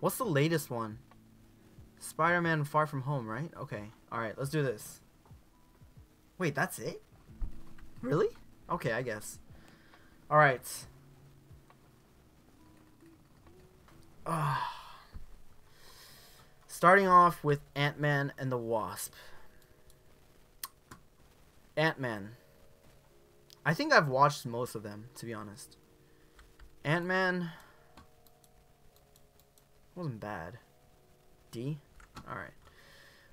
What's the latest one? Spider-Man Far From Home, right? Okay. Alright, let's do this. Wait, that's it? Really? Okay, I guess. Alright. Ah. Starting off with Ant Man and the Wasp. Ant Man. I think I've watched most of them, to be honest. Ant Man wasn't bad. D? Alright.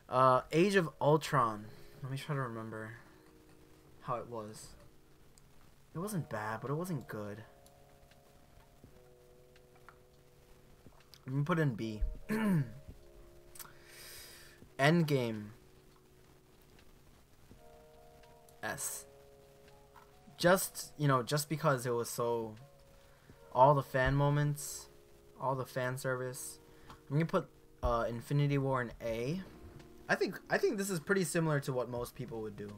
Uh, Age of Ultron. Let me try to remember how it was. It wasn't bad, but it wasn't good. Let me put in B. Endgame. S. Just, you know, just because it was so all the fan moments, all the fan service. I'm going to put uh, Infinity War in A. I think I think this is pretty similar to what most people would do.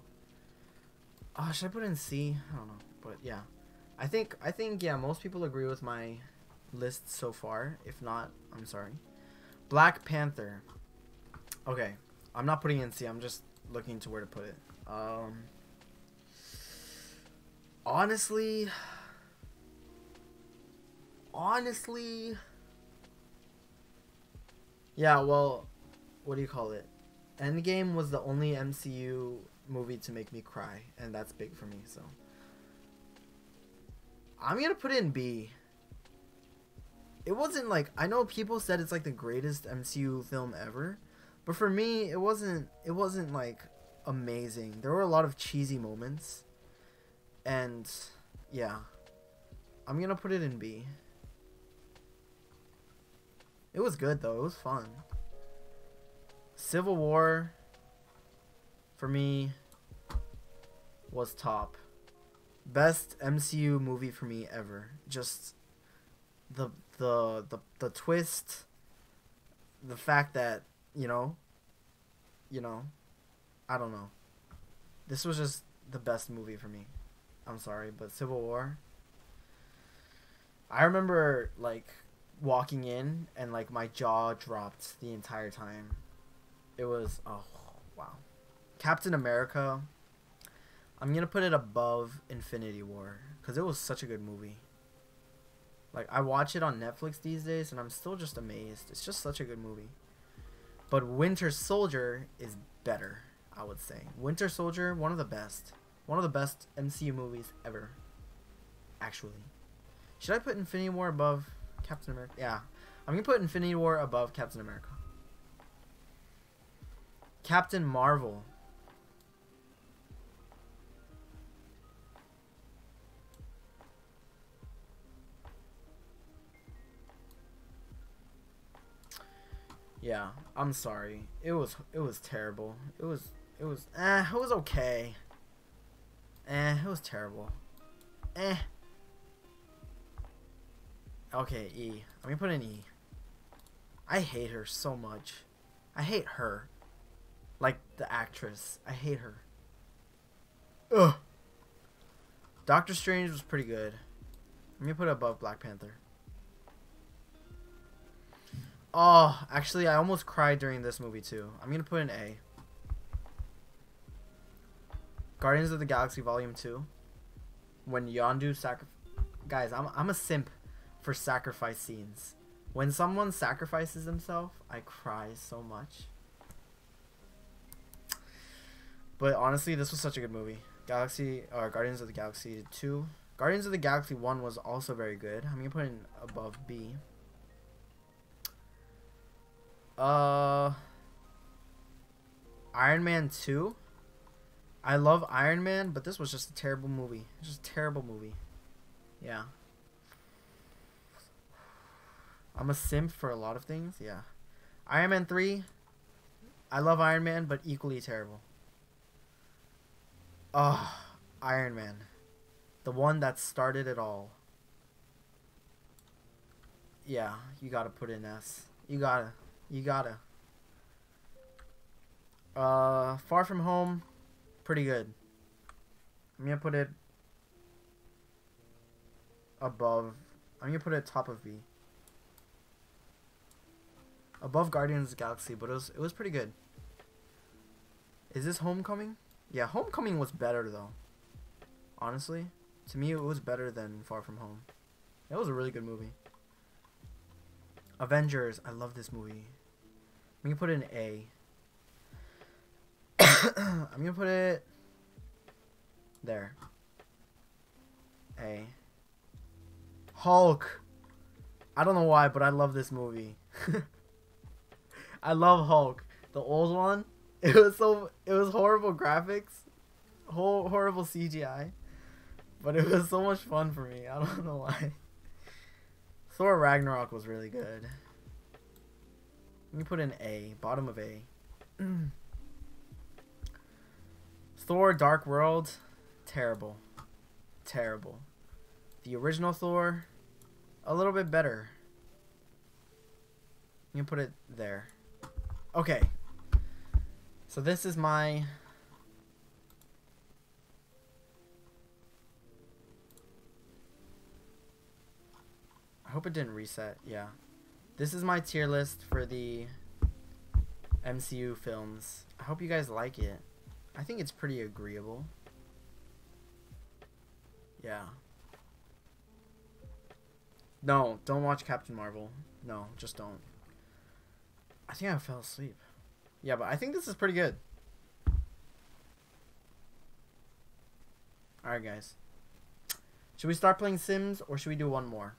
Oh, should I put in C? I don't know, but yeah. I think I think yeah, most people agree with my list so far. If not, I'm sorry. Black Panther. Okay, I'm not putting in C. I'm just looking to where to put it. Um, honestly, honestly, yeah. Well, what do you call it? Endgame was the only MCU movie to make me cry, and that's big for me. So I'm gonna put it in B. It wasn't like I know people said it's like the greatest MCU film ever, but for me it wasn't. It wasn't like amazing. There were a lot of cheesy moments, and yeah, I'm gonna put it in B. It was good though. It was fun. Civil War for me was top. Best MCU movie for me ever. Just the the the the twist the fact that, you know, you know, I don't know. This was just the best movie for me. I'm sorry, but Civil War I remember like walking in and like my jaw dropped the entire time. It was oh wow. Captain America. I'm gonna put it above Infinity War because it was such a good movie. Like I watch it on Netflix these days and I'm still just amazed. It's just such a good movie. But Winter Soldier is better, I would say. Winter Soldier, one of the best. One of the best MCU movies ever. Actually. Should I put Infinity War above Captain America? Yeah. I'm gonna put Infinity War above Captain America. Captain Marvel. Yeah, I'm sorry. It was it was terrible. It was it was eh, it was okay. Eh, it was terrible. Eh. Okay, E. I'm gonna put an E. I hate her so much. I hate her. The actress. I hate her. Ugh. Doctor Strange was pretty good. Let me put it above Black Panther. Oh, actually, I almost cried during this movie too. I'm gonna put an A. Guardians of the Galaxy Volume 2. When Yondu sacri- Guys, I'm, I'm a simp for sacrifice scenes. When someone sacrifices themselves, I cry so much. But honestly, this was such a good movie. Galaxy or Guardians of the Galaxy 2. Guardians of the Galaxy 1 was also very good. I'm going to put it above B. Uh Iron Man 2. I love Iron Man, but this was just a terrible movie. Just a terrible movie. Yeah. I'm a simp for a lot of things. Yeah. Iron Man 3. I love Iron Man, but equally terrible. Oh, Iron Man. The one that started it all. Yeah, you gotta put in S. You gotta. You gotta. Uh, Far From Home. Pretty good. I'm gonna put it above. I'm gonna put it top of B above Guardians of Galaxy, but it was it was pretty good. Is this Homecoming? Yeah, Homecoming was better though. Honestly, to me it was better than Far From Home. It was a really good movie. Avengers, I love this movie. I'm gonna put it in A. I'm gonna put it there. A. Hulk. I don't know why, but I love this movie. I love Hulk. The old one. It was so it was horrible graphics, whole horrible CGI, but it was so much fun for me. I don't know why. Thor Ragnarok was really good. Let me put in A, bottom of A. Thor Dark World, terrible. Terrible. The original Thor, a little bit better. You can put it there. Okay. So this is my I hope it didn't reset. Yeah. This is my tier list for the MCU films. I hope you guys like it. I think it's pretty agreeable. Yeah. No, don't watch Captain Marvel. No, just don't. I think I fell asleep. Yeah, but I think this is pretty good. Alright, guys. Should we start playing Sims or should we do one more?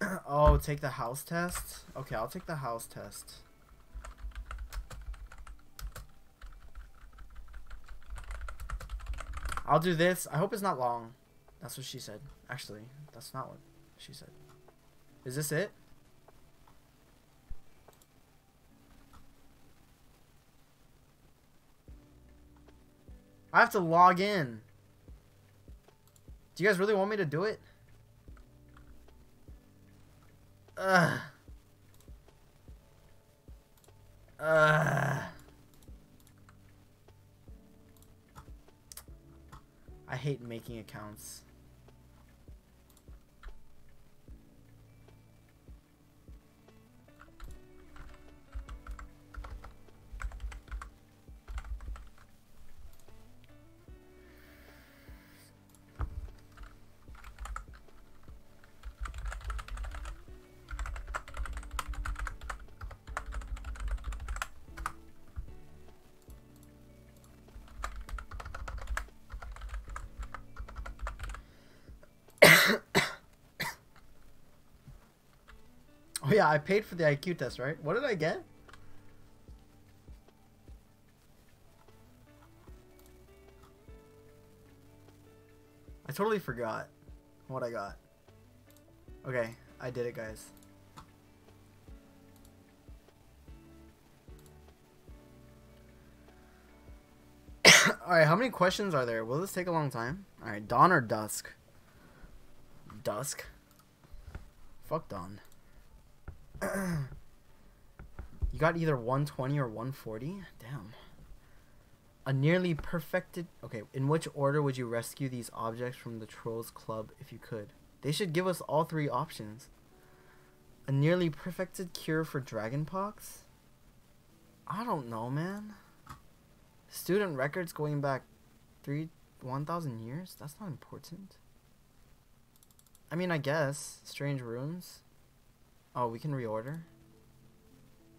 oh, take the house test? Okay, I'll take the house test. I'll do this. I hope it's not long. That's what she said. Actually, that's not what she said. Is this it? I have to log in. Do you guys really want me to do it? Ugh. Ugh. I hate making accounts. Oh yeah, I paid for the IQ test, right? What did I get? I totally forgot what I got. Okay, I did it, guys. Alright, how many questions are there? Will this take a long time? Alright, dawn or dusk? Dusk? Fuck dawn. You got either 120 or 140? Damn. A nearly perfected. Okay, in which order would you rescue these objects from the Trolls Club if you could? They should give us all three options. A nearly perfected cure for dragonpox? I don't know, man. Student records going back three 1,000 years? That's not important. I mean, I guess. Strange runes? Oh, we can reorder?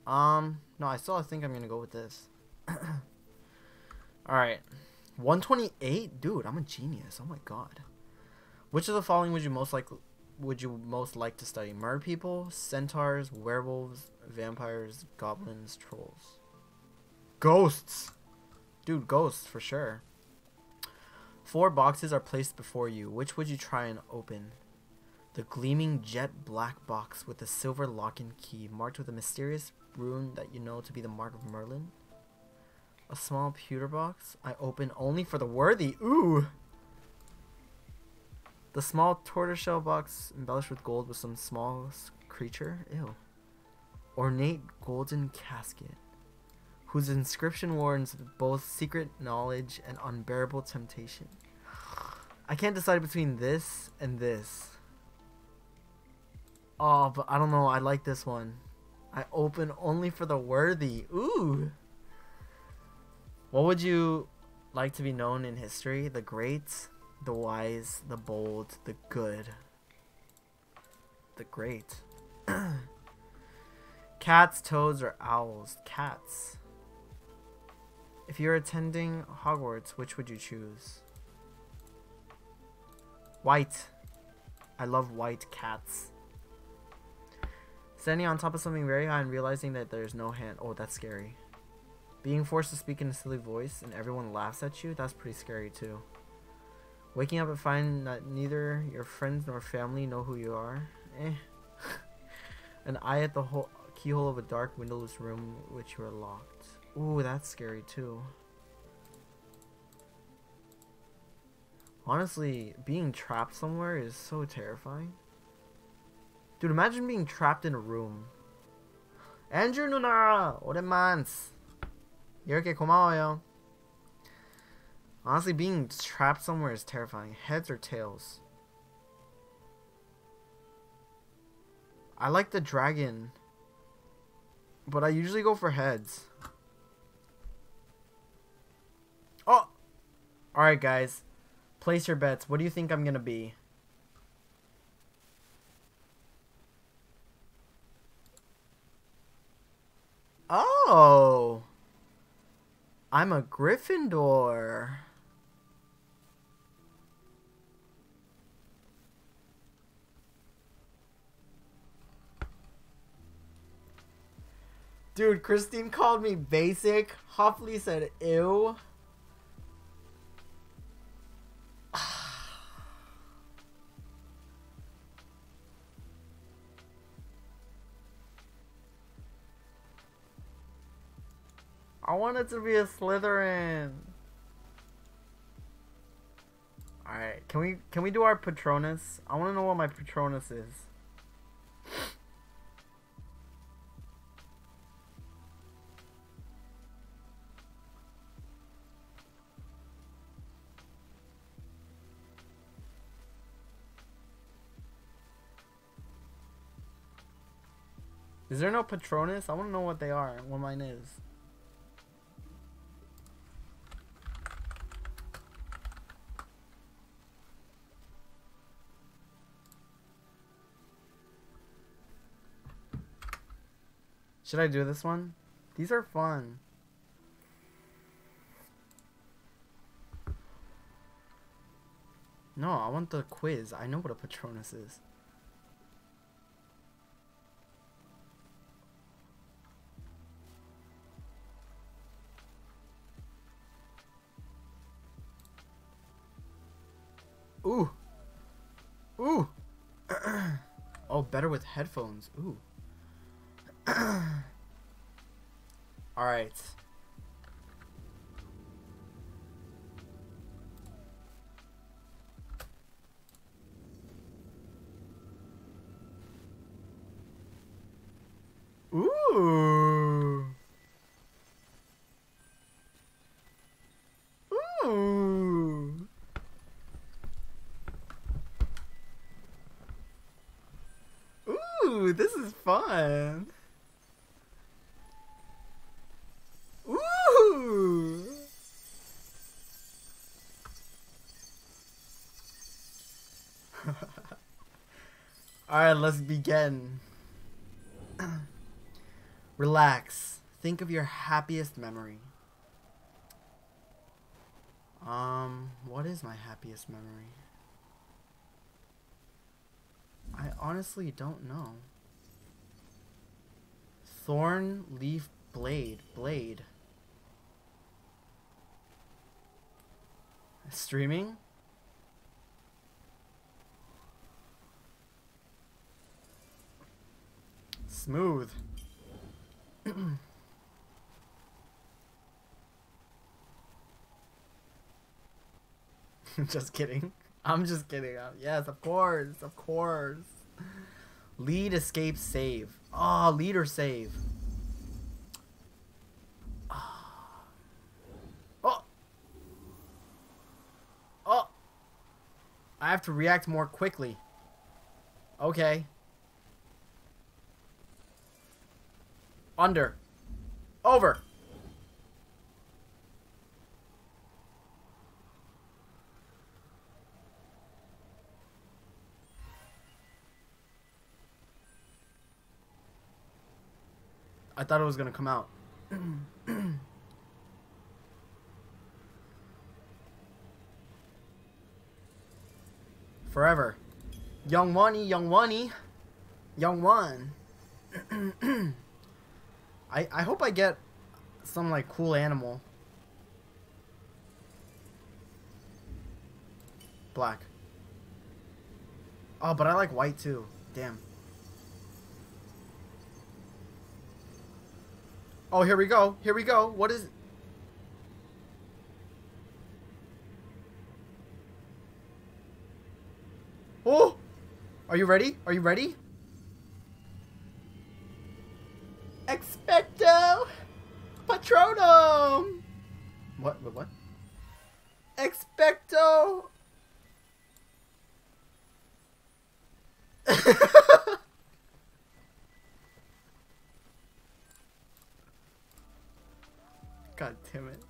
Um, no, I still think I'm gonna go with this. Alright. 128? Dude, I'm a genius. Oh my god. Which of the following would you most like would you most like to study? Mer people, centaurs, werewolves, vampires, goblins, trolls. Ghosts. Dude, ghosts for sure. Four boxes are placed before you. Which would you try and open? The gleaming jet black box with a silver lock and key marked with a mysterious rune that you know to be the mark of Merlin. A small pewter box I open only for the worthy. Ooh! The small tortoiseshell box embellished with gold with some small creature. Ew. Ornate golden casket whose inscription warns of both secret knowledge and unbearable temptation. I can't decide between this and this. Oh, but I don't know. I like this one. I open only for the worthy. Ooh. What would you like to be known in history? The great, the wise, the bold, the good. The great. Cats, toads, or owls? Cats. If you're attending Hogwarts, which would you choose? White. I love white cats. Standing on top of something very high and realizing that there's no hand. Oh, that's scary. Being forced to speak in a silly voice and everyone laughs at you, that's pretty scary too. Waking up and finding that neither your friends nor family know who you are. Eh. An eye at the hole, keyhole of a dark, windowless room which you are locked. Ooh, that's scary too. Honestly, being trapped somewhere is so terrifying. Dude, imagine being trapped in a room. Andrew 누나! 오랜만! 이렇게 고마워요. Honestly, being trapped somewhere is terrifying. Heads or tails? I like the dragon. But I usually go for heads. Oh! Alright, guys. Place your bets. What do you think I'm going to be? Oh. I'm a Gryffindor. Dude, Christine called me basic. Hoffley said ew. I want it to be a Slytherin. Alright, can we can we do our Patronus? I wanna know what my Patronus is. Is there no Patronus? I want to know what they are, what mine is. Should I do this one? These are fun. No, I want the quiz. I know what a Patronus is. Ooh. Ooh. oh, better with headphones. Ooh. All right. Ooh. Ooh. Ooh, this is fun. Let's begin. Relax. Think of your happiest memory. Um, what is my happiest memory? I honestly don't know. Thorn, leaf, blade, blade. Streaming? Smooth. just kidding. I'm just kidding. Uh, Yes, of course. Of course. Lead, escape, save. Ah, oh, lead or save. Ah. Oh. Oh. I have to react more quickly. Okay. Under. Over. I thought it was gonna come out. Forever. Young Wani, Young Wani. Young One. I I hope I get some like cool animal. Black. Oh, but I like white too. Damn. Oh, here we go. Here we go. What is... Oh! Are you ready? Are you ready? Expecto Patronum! What? What? what? Expecto... God damn it.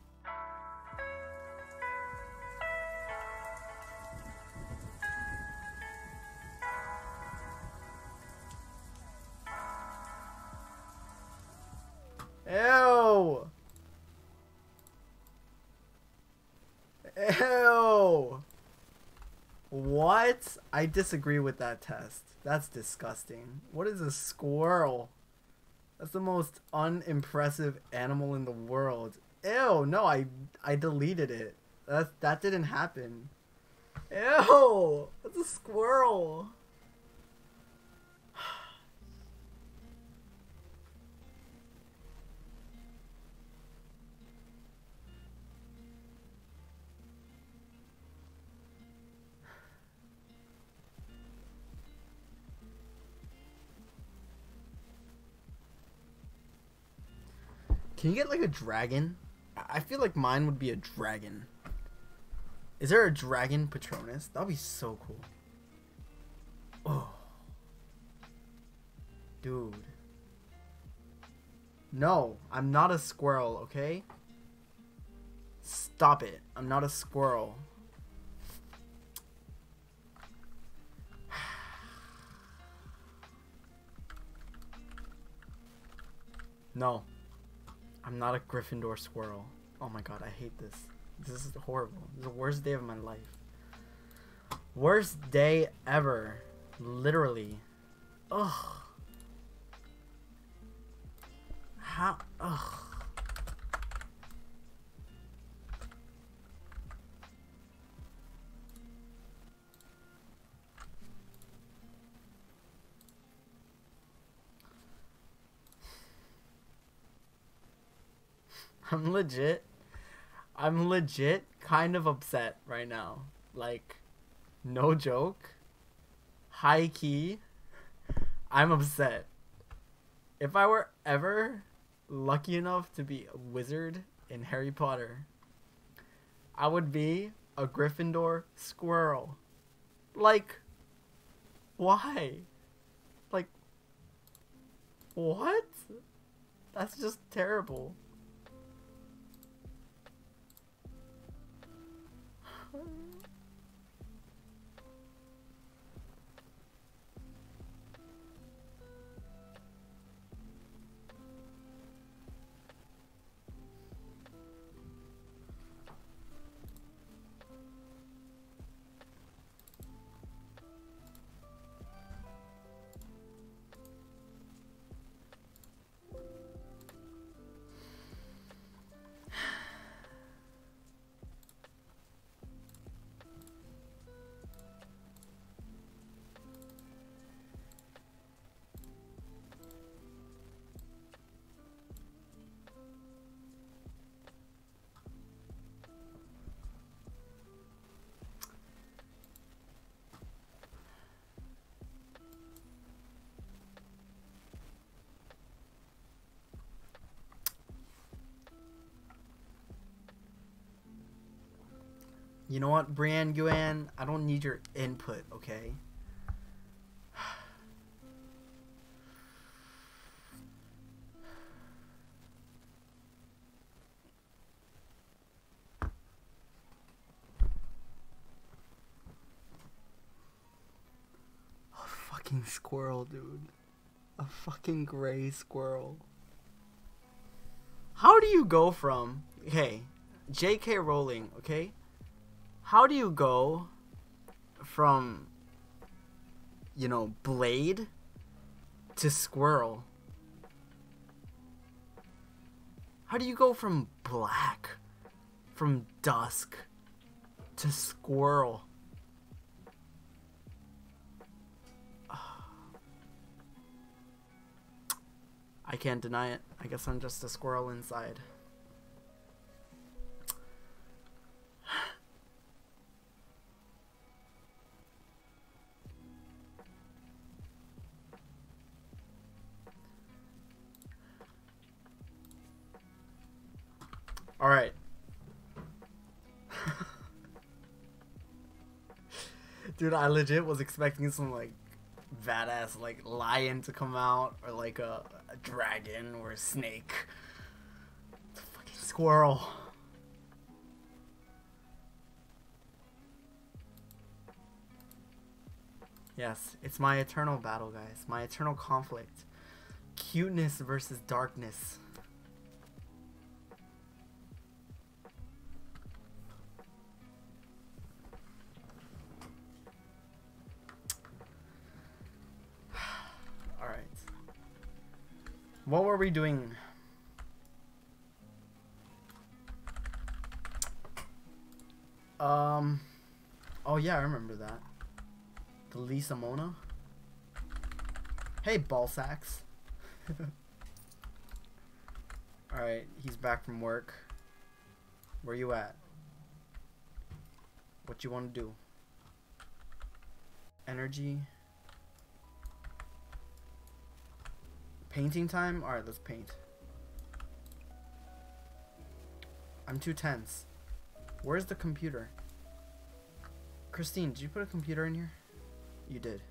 What? I disagree with that test. That's disgusting. What is a squirrel? That's the most unimpressive animal in the world. Ew, no, I I deleted it. That that didn't happen. Ew, that's a squirrel. Can you get like a dragon? I feel like mine would be a dragon. Is there a dragon Patronus? That'd be so cool. Oh. Dude. No, I'm not a squirrel, okay? Stop it. I'm not a squirrel. No. I'm not a Gryffindor squirrel. Oh my god, I hate this. This is horrible. This is the worst day of my life. Worst day ever. Literally. Ugh. How? Ugh. I'm legit. I'm legit kind of upset right now. Like, no joke. High key. I'm upset. If I were ever lucky enough to be a wizard in Harry Potter, I would be a Gryffindor squirrel. Like, why? Like, what? That's just terrible. home. You know what, Brian Guan? I don't need your input, okay? A fucking squirrel, dude. A fucking gray squirrel. How do you go from, hey, J.K. Rowling, okay? How do you go from you know blade to squirrel how do you go from black from dusk to squirrel I can't deny it. I guess I'm just a squirrel inside. All right. Dude, I legit was expecting some like badass like lion to come out or like a, a dragon or a snake. It's a fucking squirrel. Yes, it's my eternal battle, guys. My eternal conflict. Cuteness versus darkness. What were we doing? Um. Oh yeah, I remember that. The Lisa Mona. Hey, ball sacks. Alright, he's back from work. Where you at? What you want to do? Energy. Painting time? Alright, let's paint. I'm too tense. Where's the computer? Christine, did you put a computer in here? You did.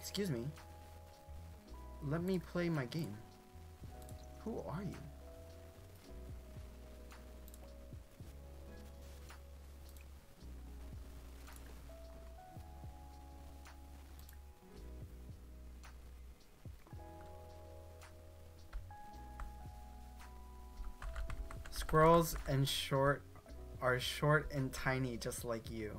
Excuse me. Let me play my game. Who are you? Squirrels and short are short and tiny just like you.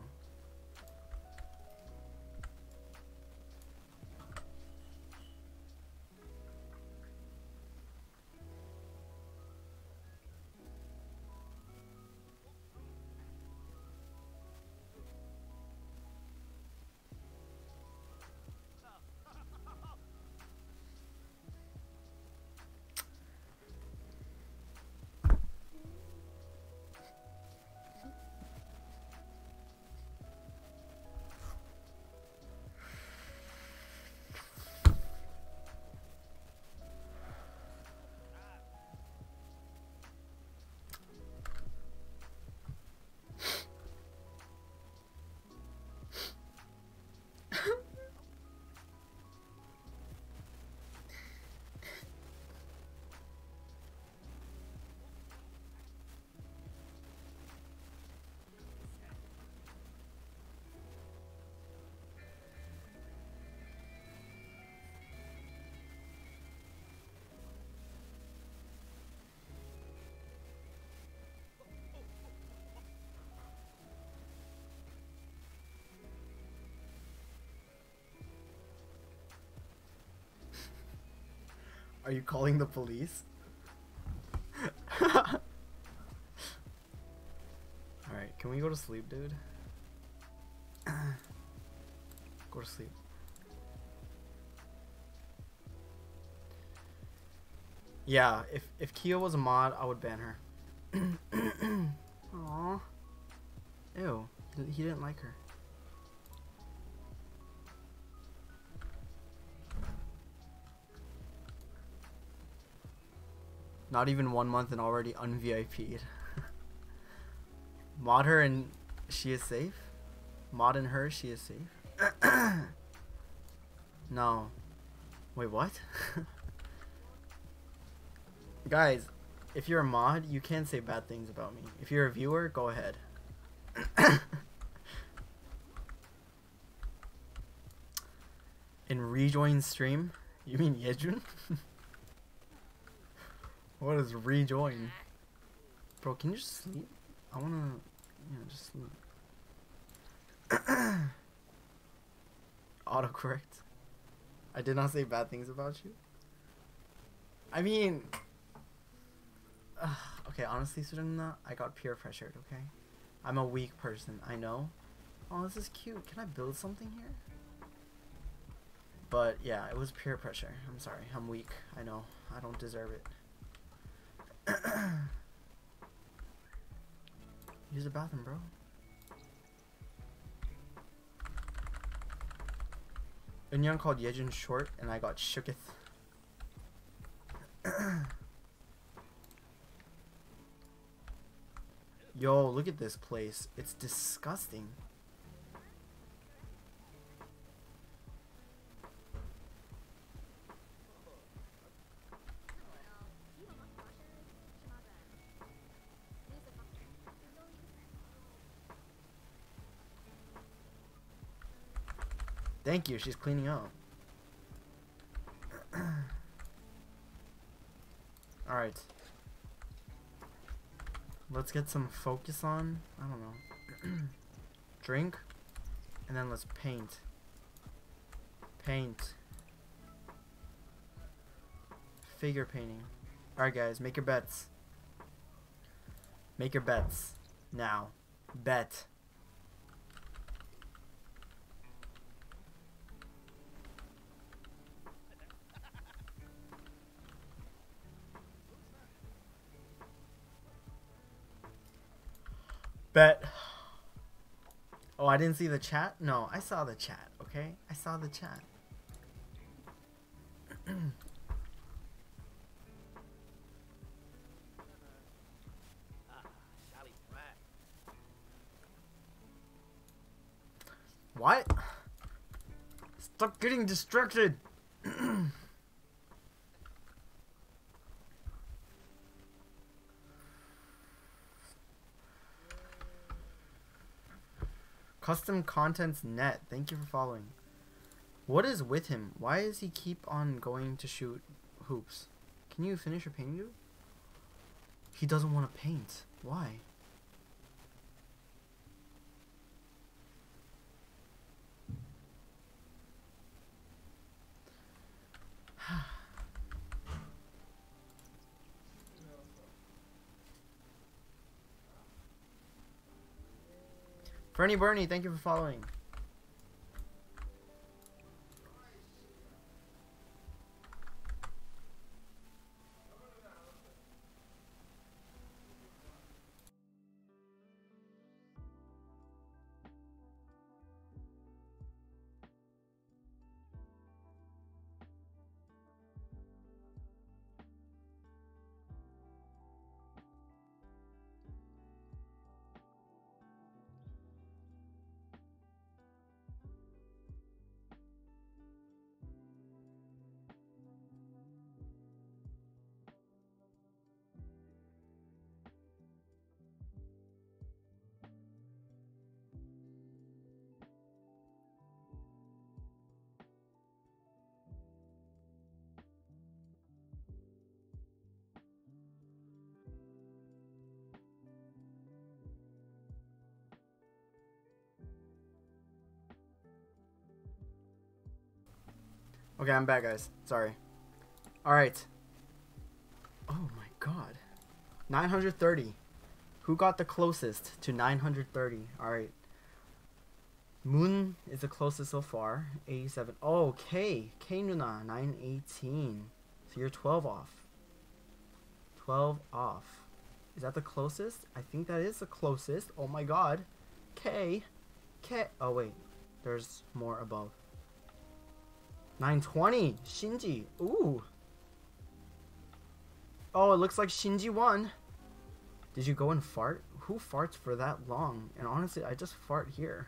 Are you calling the police? Alright, can we go to sleep, dude? go to sleep. Yeah, if if Kia was a mod, I would ban her. Aww. Ew, he- he didn't like her. Not even one month and already un-VIP'd. Mod her and she is safe? Mod and her, she is safe? no. Wait, what? Guys, if you're a mod, you can't say bad things about me. If you're a viewer, go ahead. and rejoin stream? You mean Yejun? what is rejoin? Bro, can you just sleep? I wanna, you know, just sleep. Autocorrect. I did not say bad things about you. I mean, ugh, okay, honestly, Sudamna, I got peer pressured, okay? I'm a weak person, I know. Oh, this is cute. Can I build something here? But yeah, it was peer pressure. I'm sorry. I'm weak. I know. I don't deserve it. Use the bathroom, bro. Unyoung called Yejin short, and I got shooketh. Yo, look at this place. It's disgusting. Thank you, she's cleaning up. Alright. Let's get some focus on. I don't know. Drink. And then let's paint. Paint. figure painting. Alright, guys, make your bets. Make your bets. Now. Bet. Bet. Oh, I didn't see the chat? No, I saw the chat, okay? I saw the chat. what? Stop getting distracted! Custom Contents Net, thank you for following. What is with him? Why does he keep on going to shoot hoops? Can you finish your painting, dude? He doesn't want to paint. Why? Fernie Bernie, thank you for following. Okay, I'm back, guys. Sorry. All right. Oh my god. 930. Who got the closest to 930? All right. Moon is the closest so far. 87. Oh, K. K Nuna, 918. So you're 12 off. 12 off. Is that the closest? I think that is the closest. Oh my god. K. K. Oh, wait. There's more above. 920. Shinji. Ooh. Oh, it looks like Shinji won. Did you go and fart? Who farts for that long? And honestly, I just fart here.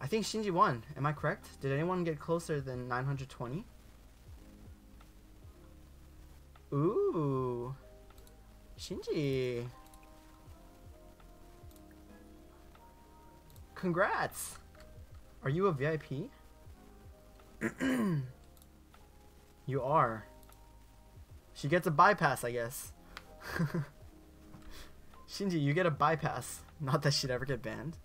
I think Shinji won. Am I correct? Did anyone get closer than 920? Ooh. Shinji. Congrats. Are you a VIP? you are. She gets a bypass, I guess. Shinji, you get a bypass. Not that she'd ever get banned.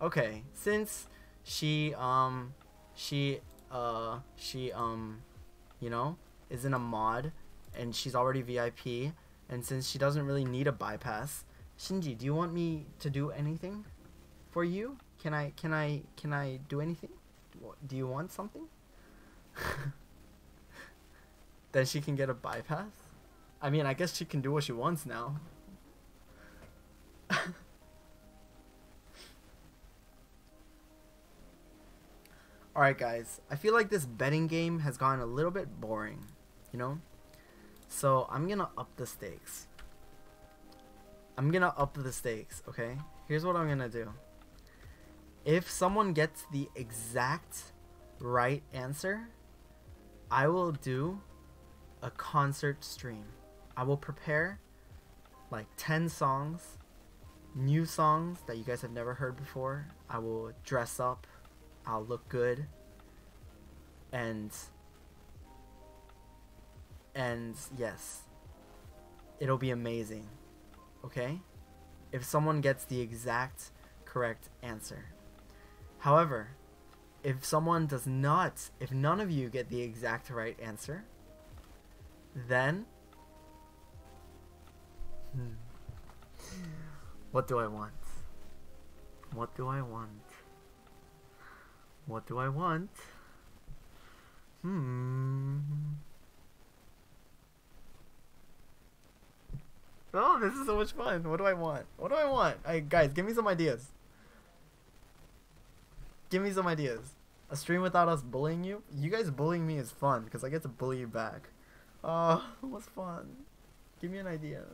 Okay, since she, um, she, uh, she, um, you know, is in a mod and she's already VIP, and since she doesn't really need a bypass, Shinji, do you want me to do anything for you? Can I can I can I do anything? Do you want something? then she can get a bypass. I mean, I guess she can do what she wants now. Alright guys, I feel like this betting game has gotten a little bit boring, you know? So I'm gonna up the stakes. I'm gonna up the stakes, okay? Here's what I'm gonna do if someone gets the exact right answer, I will do a concert stream. I will prepare like 10 songs, new songs that you guys have never heard before. I will dress up, I'll look good, and and yes, it'll be amazing. Okay? If someone gets the exact correct answer. However, if someone does not, if none of you get the exact right answer, then. Hmm. What do I want? What do I want? What do I want? Hmm. Oh, this is so much fun. What do I want? What do I want? Guys, give me some ideas. Give me some ideas. A stream without us bullying you? You guys bullying me is fun because I get to bully you back. Oh, what's fun? Give me an idea.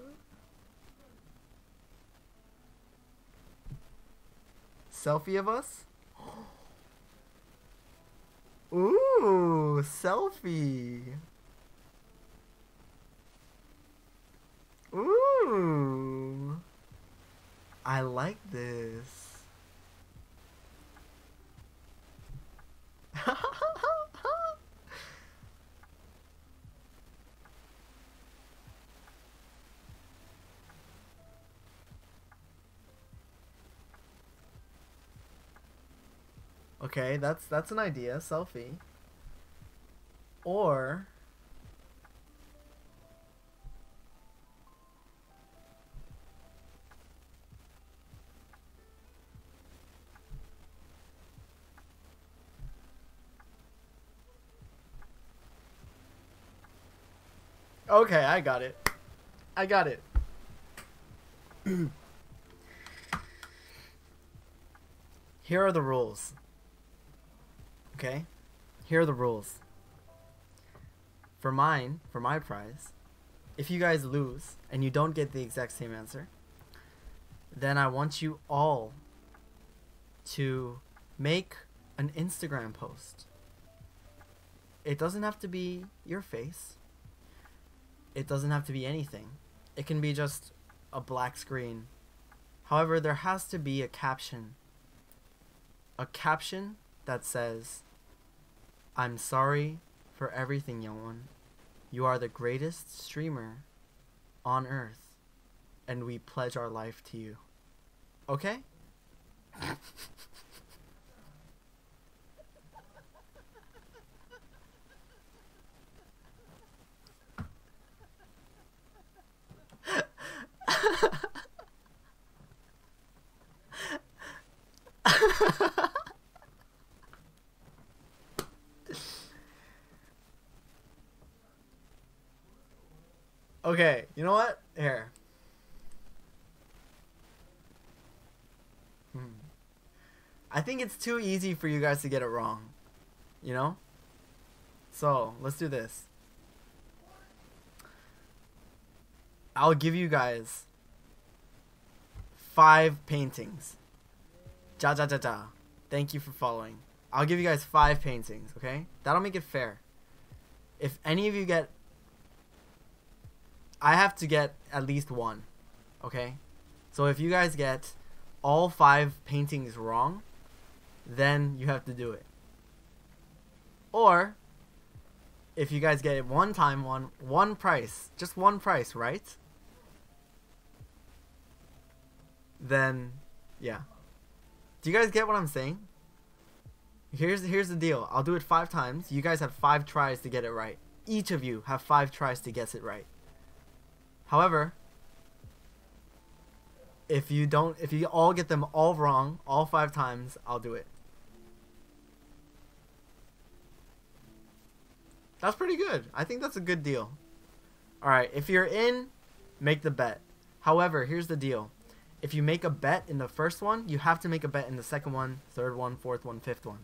Selfie of us? Ooh, selfie. Ooh. I like this. okay, that's that's an idea, selfie. Or Okay, I got it. I got it. Here are the rules. Okay? Here are the rules. For mine, for my prize, if you guys lose and you don't get the exact same answer, then I want you all to make an Instagram post. It doesn't have to be your face. It doesn't have to be anything. It can be just a black screen. However, there has to be a caption. A caption that says, I'm sorry for everything, Youngwon. You are the greatest streamer on earth, and we pledge our life to you. Okay? okay, you know what? Here. Hmm. I think it's too easy for you guys to get it wrong. You know? So, let's do this. I'll give you guys five paintings. Ja ja ja ja. Thank you for following. I'll give you guys five paintings, okay? That'll make it fair. If any of you get I have to get at least one. Okay? So if you guys get all five paintings wrong, then you have to do it. Or if you guys get it one time one one price, just one price, right? Then yeah. Do you guys get what I'm saying? Here's here's the deal. I'll do it 5 times. You guys have 5 tries to get it right. Each of you have 5 tries to guess it right. However, if you don't if you all get them all wrong all 5 times, I'll do it. That's pretty good. I think that's a good deal. All right, if you're in, make the bet. However, here's the deal. If you make a bet in the first one, you have to make a bet in the second one, third one, fourth one, fifth one.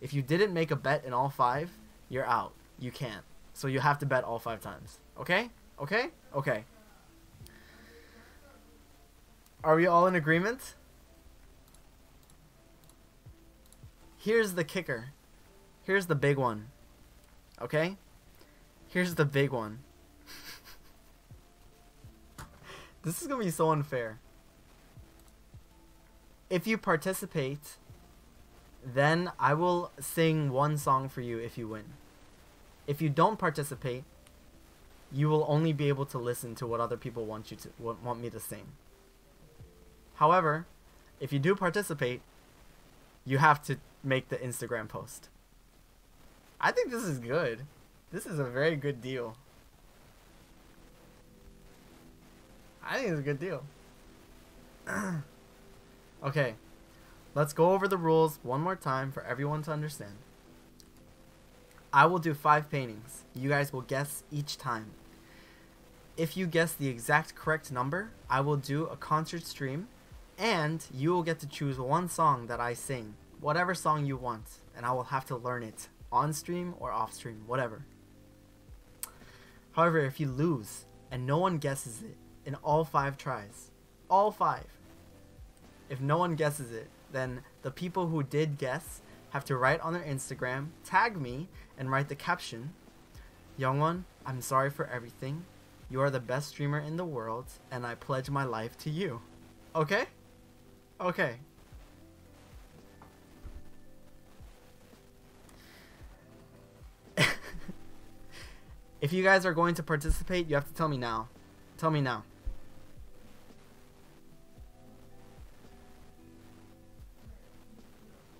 If you didn't make a bet in all five, you're out. You can't. So you have to bet all five times. Okay? Okay? Okay. Are we all in agreement? Here's the kicker. Here's the big one. Okay? Here's the big one. this is going to be so unfair. If you participate, then I will sing one song for you if you win. If you don't participate, you will only be able to listen to what other people want you to want me to sing. However, if you do participate, you have to make the Instagram post. I think this is good. This is a very good deal. I think it's a good deal. okay. Let's go over the rules one more time for everyone to understand. I will do five paintings. You guys will guess each time. If you guess the exact correct number, I will do a concert stream and you will get to choose one song that I sing, whatever song you want, and I will have to learn it on stream or off stream, whatever. However, if you lose and no one guesses it in all five tries, all five, if no one guesses it, then the people who did guess have to write on their Instagram, tag me, and write the caption Youngwon, I'm sorry for everything. You are the best streamer in the world, and I pledge my life to you. Okay? Okay. if you guys are going to participate, you have to tell me now. Tell me now.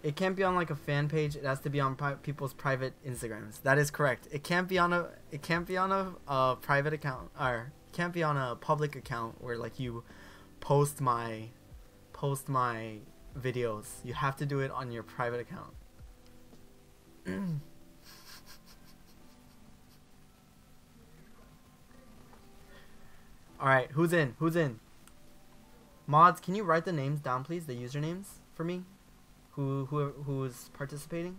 It can't be on like a fan page. It has to be on pri- people's private Instagrams. That is correct. It can't be on a. It can't be on a, a private account or can't be on a public account where like you post my post my videos. You have to do it on your private account. All right, who's in? Who's in? Mods, can you write the names down, please? The usernames for me. Who who who's participating?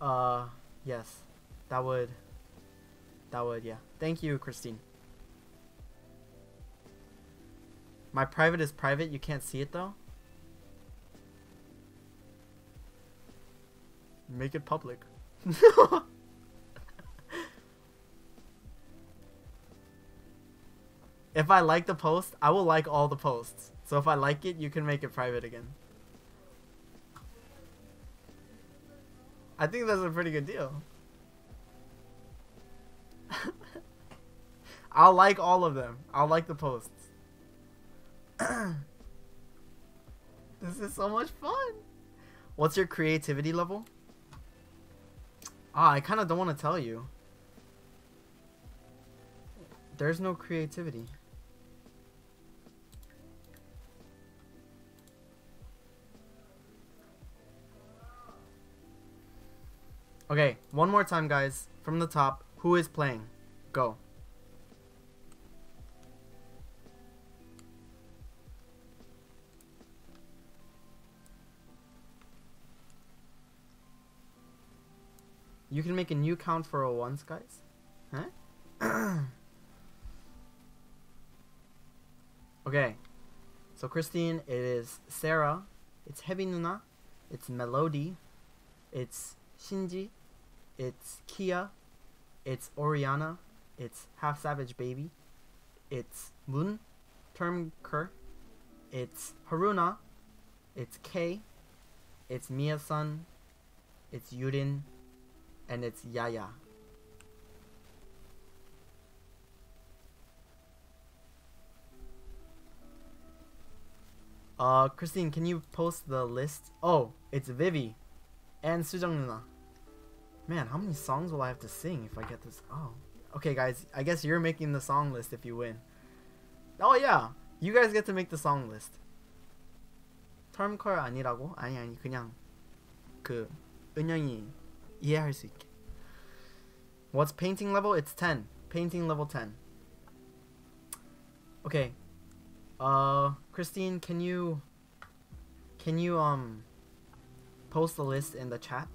Uh, yes, that would. That would yeah. Thank you, Christine. My private is private. You can't see it though. Make it public. if I like the post, I will like all the posts. So if I like it, you can make it private again. I think that's a pretty good deal. I'll like all of them. I'll like the posts. this is so much fun. What's your creativity level? Ah, I kind of don't want to tell you. There's no creativity. Okay, one more time, guys. From the top, who is playing? Go. You can make a new count for a once, guys. Huh? okay. So Christine, it is Sarah. It's Heavy Nuna. It's Melody. It's Shinji. It's Kia. It's Oriana. It's Half Savage Baby. It's Moon. Term Kerr. It's Haruna. It's Kay. It's Mia-san. It's Yurin and it's Yaya. Uh, Christine, can you post the list? Oh, it's Vivi and Sujong. Man, how many songs will I have to sing if I get this? Oh, okay, guys. I guess you're making the song list if you win. Oh yeah, you guys get to make the song list. 털컬 아니라고? 아니 아니 그냥 그 은영이 이해할 수 있게. What's painting level? It's 10. Painting level 10. Okay. Uh Christine, can you can you um post the list in the chat?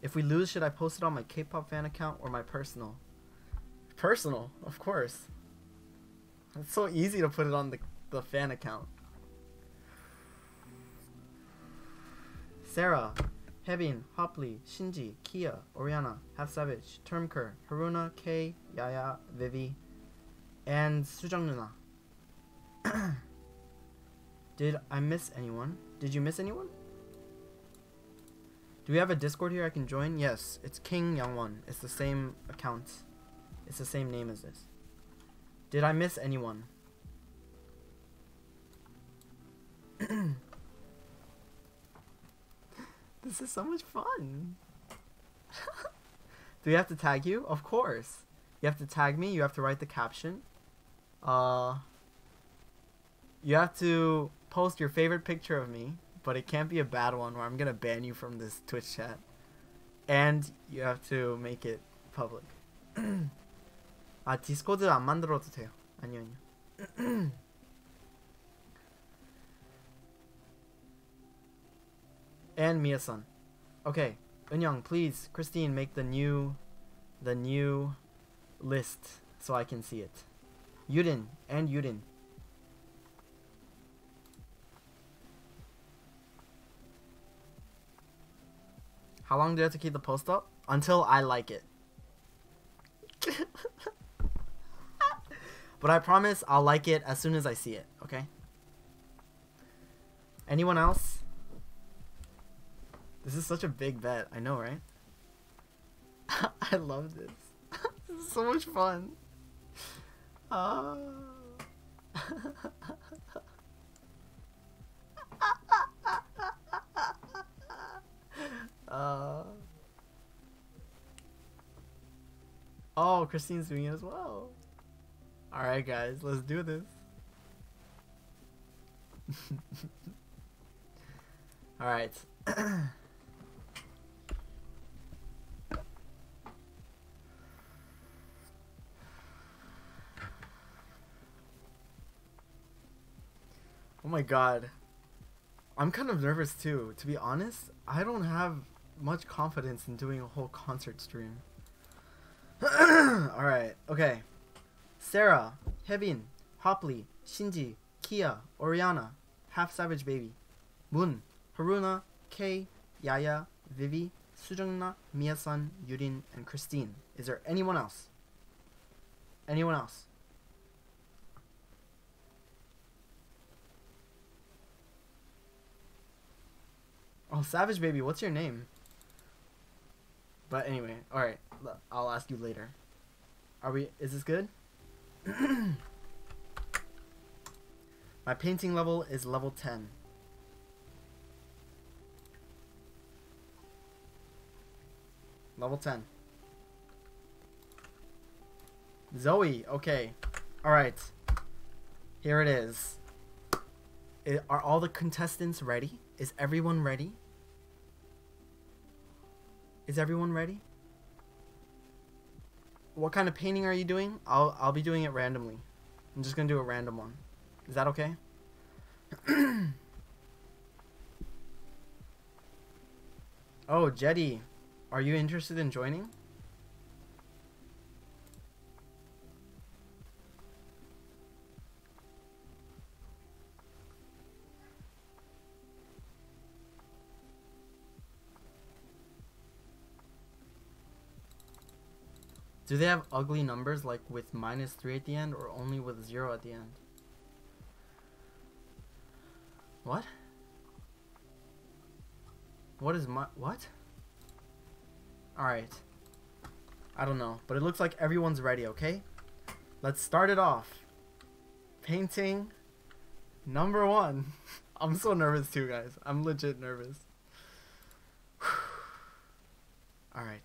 If we lose, should I post it on my K-pop fan account or my personal? Personal, of course. It's so easy to put it on the, the fan account. Sarah, Hebin, Hopley, Shinji, Kia, Oriana, Half Savage, Termker, Haruna, Kay, Yaya, Vivi, and Sujong Nuna. Did I miss anyone? Did you miss anyone? Do we have a Discord here I can join? Yes, it's King Youngwon. It's the same account. It's the same name as this. Did I miss anyone? This is so much fun. Do we have to tag you? Of course. You have to tag me. You have to write the caption. Uh, you have to post your favorite picture of me, but it can't be a bad one where I'm gonna ban you from this Twitch chat. And you have to make it public. 아 디스코드 안 만들어도 돼요. 아니요 아니요. and Mia-san. Okay, Eunyoung, please, Christine, make the new, the new list so I can see it. Yudin and Yudin. How long do I have to keep the post up? Until I like it. but I promise I'll like it as soon as I see it, okay? Anyone else? This is such a big bet. I know, right? I love this. this is so much fun. Uh... uh... Oh, Christine's doing it as well. Alright, guys, let's do this. Alright. Oh my god. I'm kind of nervous too. To be honest, I don't have much confidence in doing a whole concert stream. Alright, okay. Sarah, Hebin, Hopley, Shinji, Kia, Oriana, Half Savage Baby, Moon, Haruna, Kay, Yaya, Vivi, Sujungna, Mia-san, Yurin, and Christine. Is there anyone else? Anyone else? Oh, Savage Baby, what's your name? But anyway, alright. I'll ask you later. Are we. Is this good? My painting level is level 10. Level 10. Zoe, okay. Alright. Here it is. It, are all the contestants ready? Is everyone ready? Is everyone ready? What kind of painting are you doing? I'll I'll be doing it randomly. I'm just gonna do a random one. Is that okay? oh, Jetty, are you interested in joining? Do they have ugly numbers like with minus 3 at the end or only with 0 at the end? What? What is my... What? Alright. I don't know. But it looks like everyone's ready, okay? Let's start it off. Painting number one. I'm so nervous too, guys. I'm legit nervous. Alright.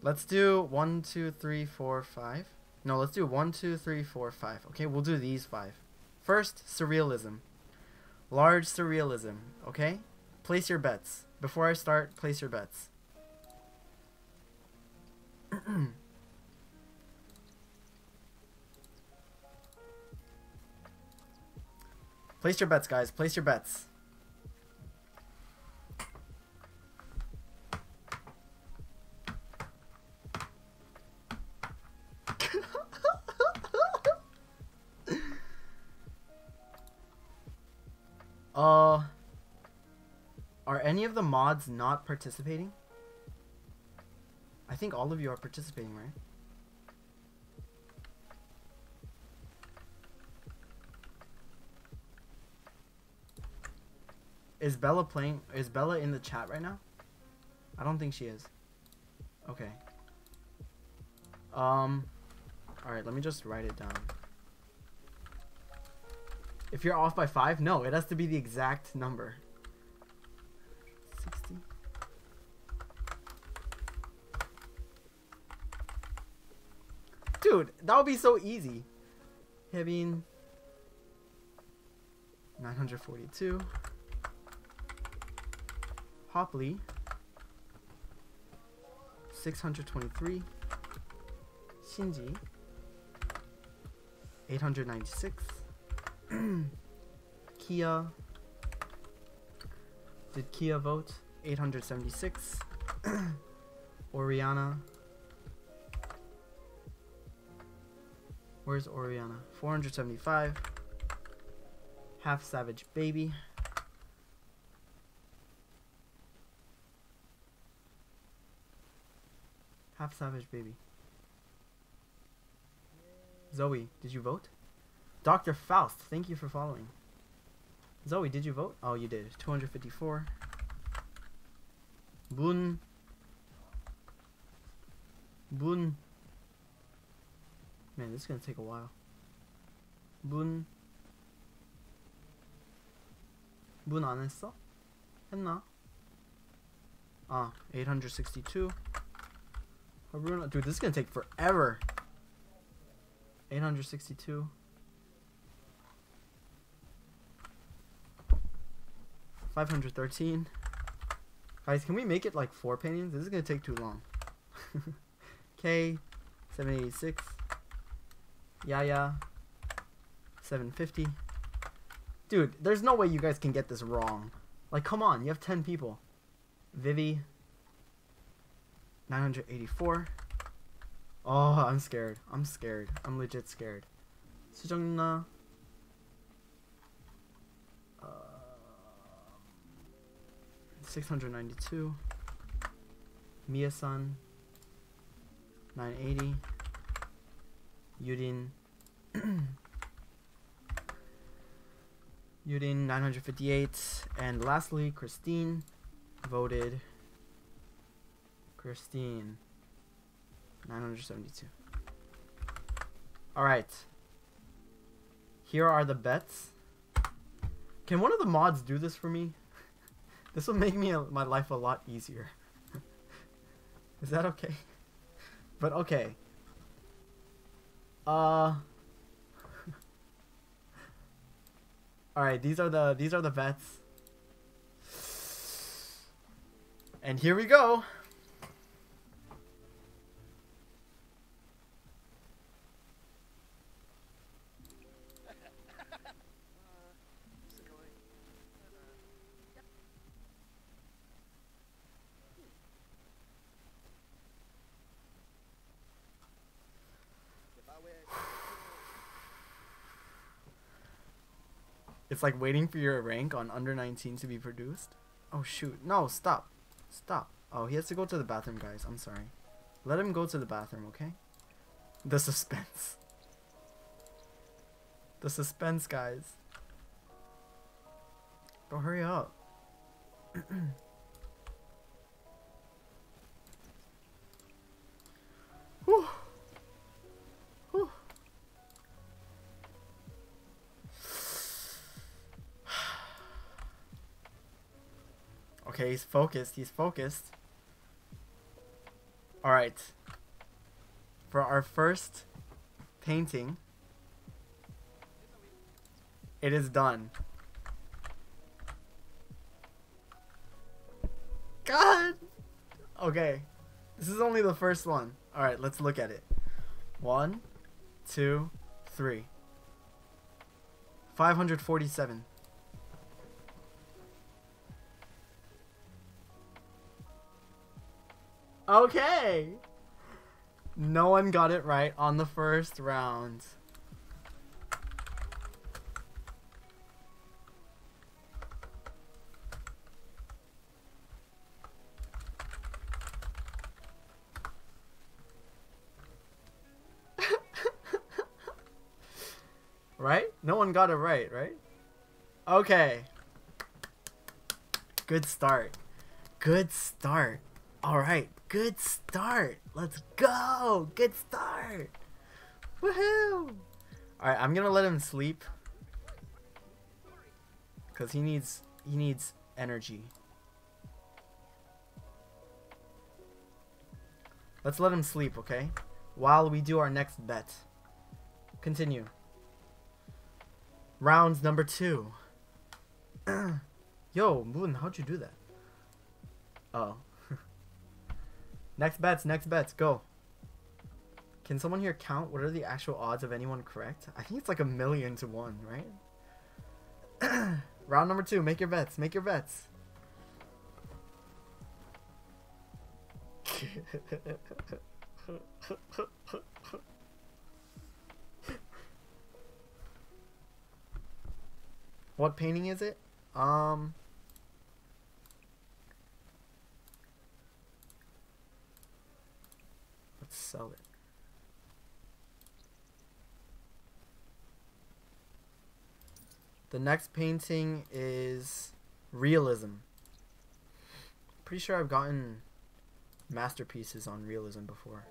Let's do one, two, three, four, five. No, let's do one, two, three, four, five. Okay, we'll do these five. First, surrealism. Large surrealism. Okay? Place your bets. Before I start, place your bets. place your bets, guys. Place your bets. Uh, are any of the mods not participating? I think all of you are participating, right? Is Bella playing? Is Bella in the chat right now? I don't think she is. Okay. Um. Alright, let me just write it down. If you're off by five, no, it has to be the exact number. 60. Dude, that would be so easy. Hebin 942. Hopley 623. Shinji 896. Kia. Did Kia vote? 876. Oriana. Where's Oriana? 475. Half Savage Baby. Half Savage Baby. Zoe, did you vote? Dr. Faust, thank you for following. Zoe, did you vote? Oh, you did. 254. Boon. Boon. Man, this is gonna take a while. Boon. 문 안 했어? 했나? 아, 862. Haruna, dude, this is gonna take forever. 862. Five hundred thirteen. Guys, can we make it like four paintings? This is gonna take too long. K, seven eighty six. Yaya, seven fifty. Dude, there's no way you guys can get this wrong. Like, come on, you have ten people. Vivi, nine hundred eighty four. Oh, I'm scared. I'm scared. I'm legit scared. 수 692. Mia-san. 980. Yudin. Yudin 958. And lastly, Christine voted. Christine. 972. Alright. Here are the bets. Can one of the mods do this for me? This will make me a, my life a lot easier. Is that okay? But okay. Uh Alright, these are the these are the vets. And here we go. It's like waiting for your rank on under 19 to be produced. Oh shoot. No, stop. Stop. Oh, he has to go to the bathroom, guys. I'm sorry. Let him go to the bathroom, okay? The suspense. The suspense, guys. Bro, hurry up. Okay, he's focused. He's focused. Alright. For our first painting, it is done. God! Okay. This is only the first one. Alright, let's look at it. One, two, three. 547. Okay. No one got it right on the first round. right? No one got it right, right? Okay. Good start. Good start. All right, good start. Let's go. Good start. Woohoo! All right, I'm gonna let him sleep. because he needs he needs energy. Let's let him sleep, okay? While we do our next bet. Continue. Rounds number two. Yo, Moon, how'd you do that? Oh. Next bets, next bets, go. Can someone here count what are the actual odds of anyone correct? I think it's like a million to one, right? Round number two, make your bets, make your bets. what painting is it? Um Let's sell it. The next painting is realism. Pretty sure I've gotten masterpieces on realism before.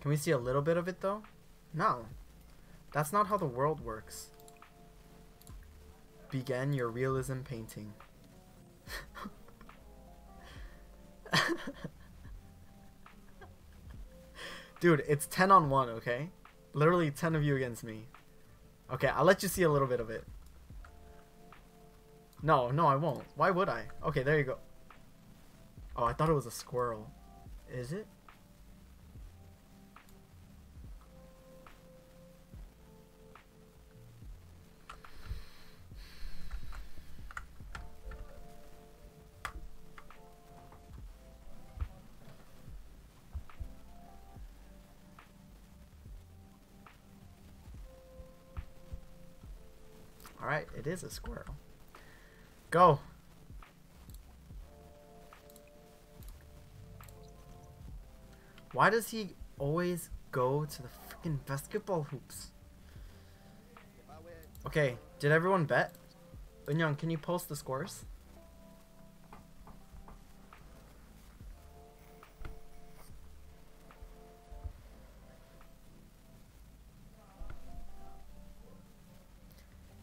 Can we see a little bit of it though? No. That's not how the world works. Begin your realism painting. Dude, it's 10 on 1, okay? Literally 10 of you against me. Okay, I'll let you see a little bit of it. No, no, I won't. Why would I? Okay, there you go. Oh, I thought it was a squirrel. Is it? Is a squirrel. Go! Why does he always go to the freaking basketball hoops? Okay, did everyone bet? Unyang, can you post the scores?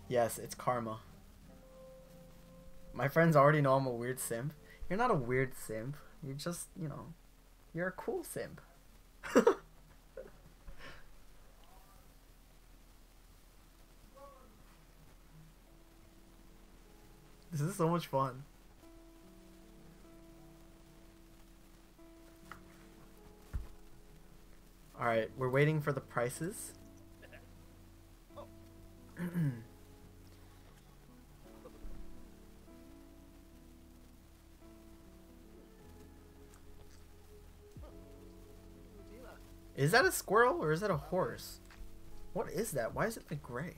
Yes, it's karma. My friends already know I'm a weird simp. You're not a weird simp. You're just, you know, you're a cool simp. this is so much fun. Alright, we're waiting for the prices. Is that a squirrel or is that a horse? What is that? Why is it like gray?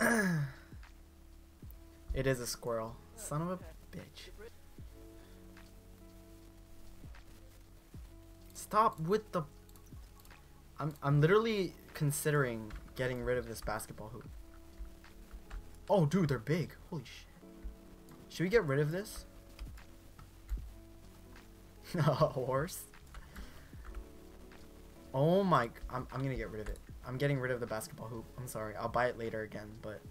it is a squirrel. Son of a bitch. Stop with the... I'm, I'm literally considering getting rid of this basketball hoop. Oh, dude, they're big. Holy shit. Should we get rid of this? No, horse? Oh my, I'm, I'm gonna get rid of it. I'm getting rid of the basketball hoop. I'm sorry. I'll buy it later again, but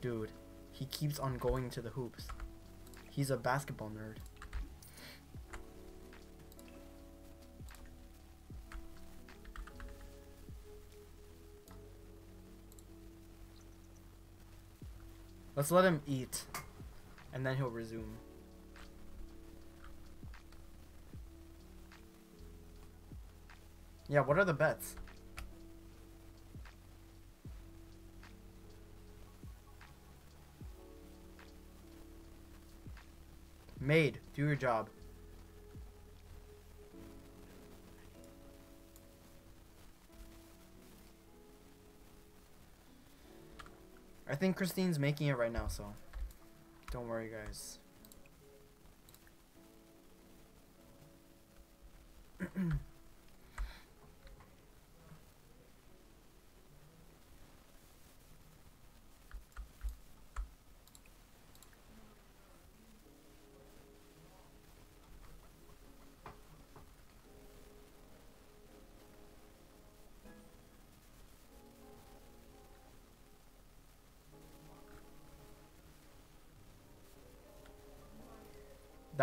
dude, he keeps on going to the hoops. He's a basketball nerd. Let's let him eat, and then he'll resume. Yeah, what are the bets? Made. do your job. I think Christine's making it right now, so don't worry, guys.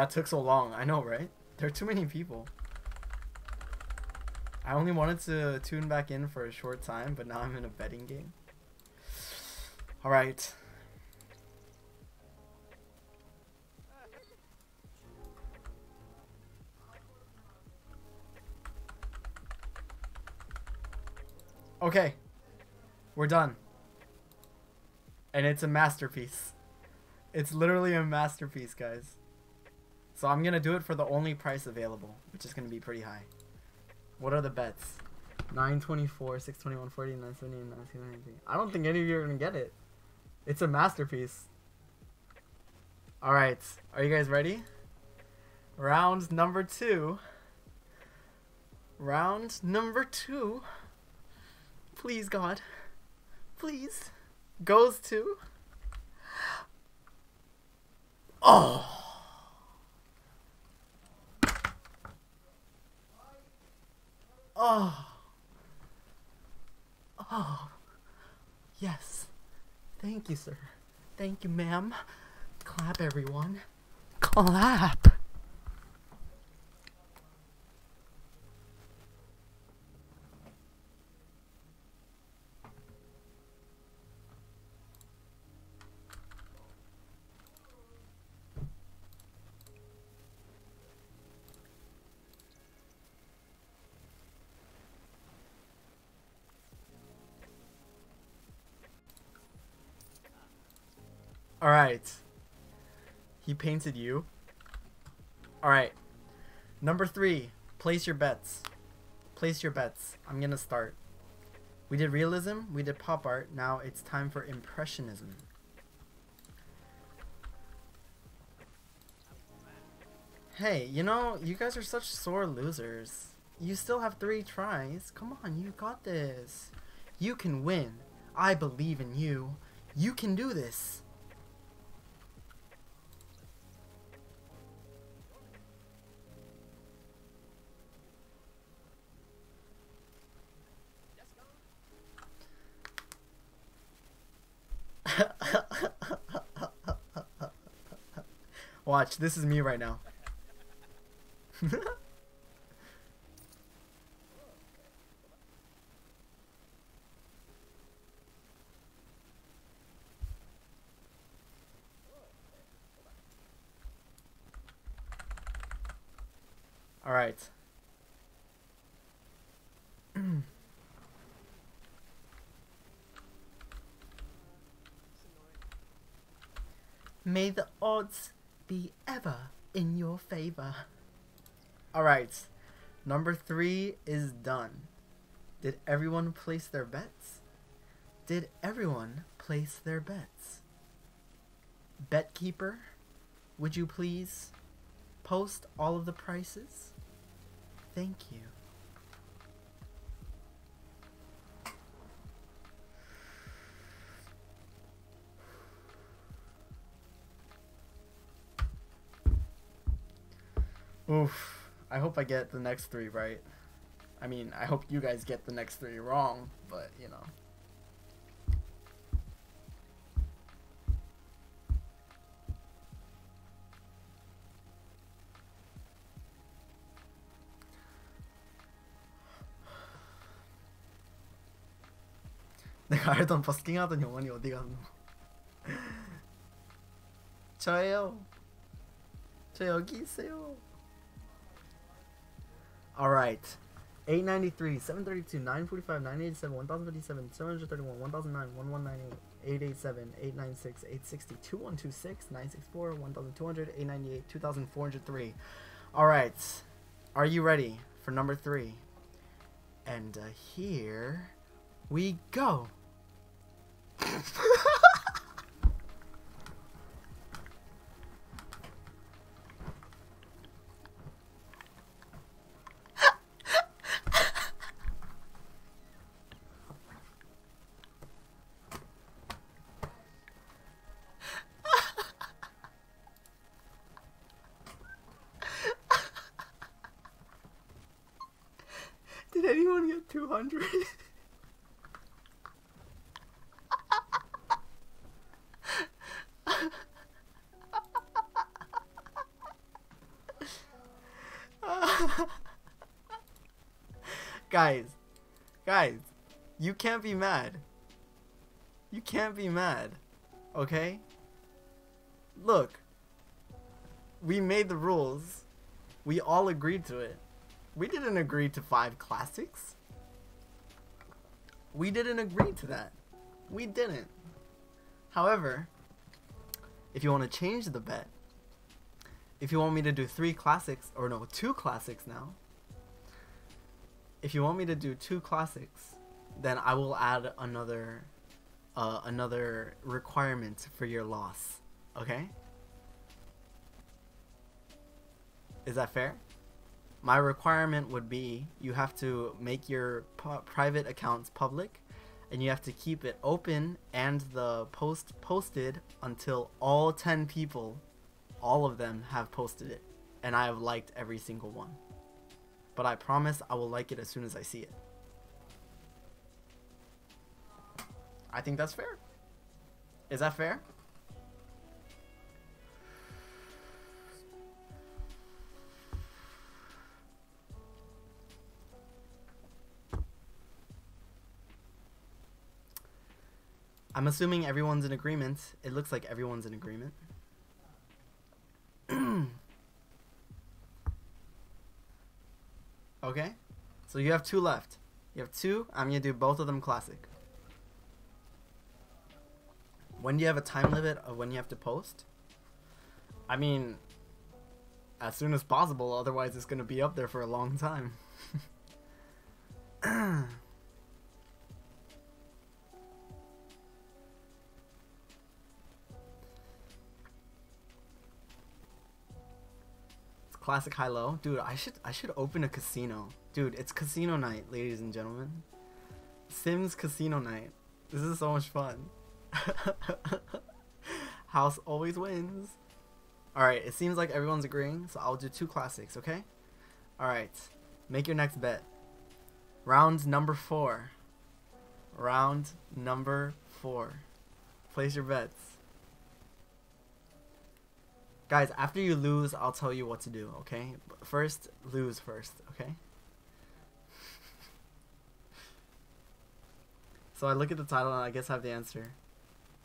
That took so long. I know, right? There are too many people. I only wanted to tune back in for a short time, but now I'm in a betting game. Alright. Okay. We're done. And it's a masterpiece. It's literally a masterpiece, guys. So I'm going to do it for the only price available, which is going to be pretty high. What are the bets? 924, 621, 40, 970, 970. I don't think any of you are going to get it. It's a masterpiece. Alright. Are you guys ready? Round number two. Round number two. Please, God. Please. Goes to. Oh. Oh. Oh. Yes. Thank you, sir. Thank you, ma'am. Clap, everyone. Clap. Alright. He painted you. Alright. Number three. Place your bets. Place your bets. I'm gonna start. We did realism, we did pop art, now it's time for impressionism. Hey, you know, you guys are such sore losers. You still have three tries. Come on, you got this. You can win. I believe in you. You can do this. Watch, this is me right now. All right. May the odds be ever in your favor. Alright, number three is done. Did everyone place their bets? Did everyone place their bets? Betkeeper, would you please post all of the prices? Thank you. Oof. I hope I get the next three right. I mean, I hope you guys get the next three wrong, but you know. 내가 알던 버스킹하던 영원이 어디 갔노? 저예요. 저 여기 있어요. Alright. 893, 732, 945, 987, 1057, 731, 1009, 1198, 887, 896, 860, 2126, 964, 1200, 898, 2403. Alright. Are you ready for number three? And uh, here we go. hundred. guys, guys, you can't be mad. You can't be mad, okay? Look, we made the rules. We all agreed to it. We didn't agree to five classics. We didn't agree to that. We didn't. However, if you want to change the bet, if you want me to do three classics, or no, two classics now, if you want me to do two classics, then I will add another, uh, another requirement for your loss. Okay? Is that fair? My requirement would be you have to make your private accounts public and you have to keep it open and the post posted until all 10 people, all of them have posted it and I have liked every single one. But I promise I will like it as soon as I see it. I think that's fair. Is that fair? I'm assuming everyone's in agreement. It looks like everyone's in agreement. okay. So you have two left. You have two. I'm going to do both of them classic. When do you have a time limit of when you have to post? I mean, as soon as possible, otherwise it's going to be up there for a long time. Classic high low, dude. I should I should open a casino, dude. It's casino night, ladies and gentlemen. Sims casino night. This is so much fun. House always wins. All right, it seems like everyone's agreeing, so I'll do two classics, okay? All right, make your next bet. Round number four. Round number four. Place your bets. Guys, after you lose, I'll tell you what to do, okay? But first, lose first, okay? so I look at the title and I guess I have the answer.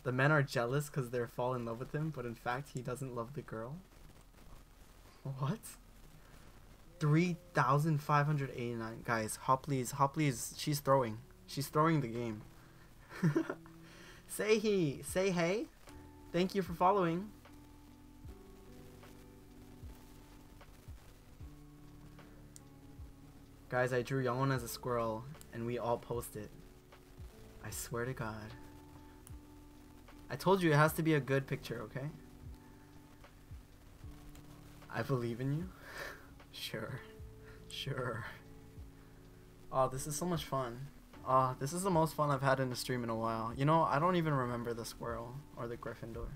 The men are jealous because they're fall in love with him, but in fact, he doesn't love the girl. What? 3,589. Guys, Hopley's, Hopley's, she's throwing. She's throwing the game. say he, say hey. Thank you for following. Guys, I drew Young as a squirrel, and we all post it. I swear to God. I told you it has to be a good picture, okay? I believe in you. sure. Sure. Oh, this is so much fun. Oh, this is the most fun I've had in a stream in a while. You know, I don't even remember the squirrel or the Gryffindor.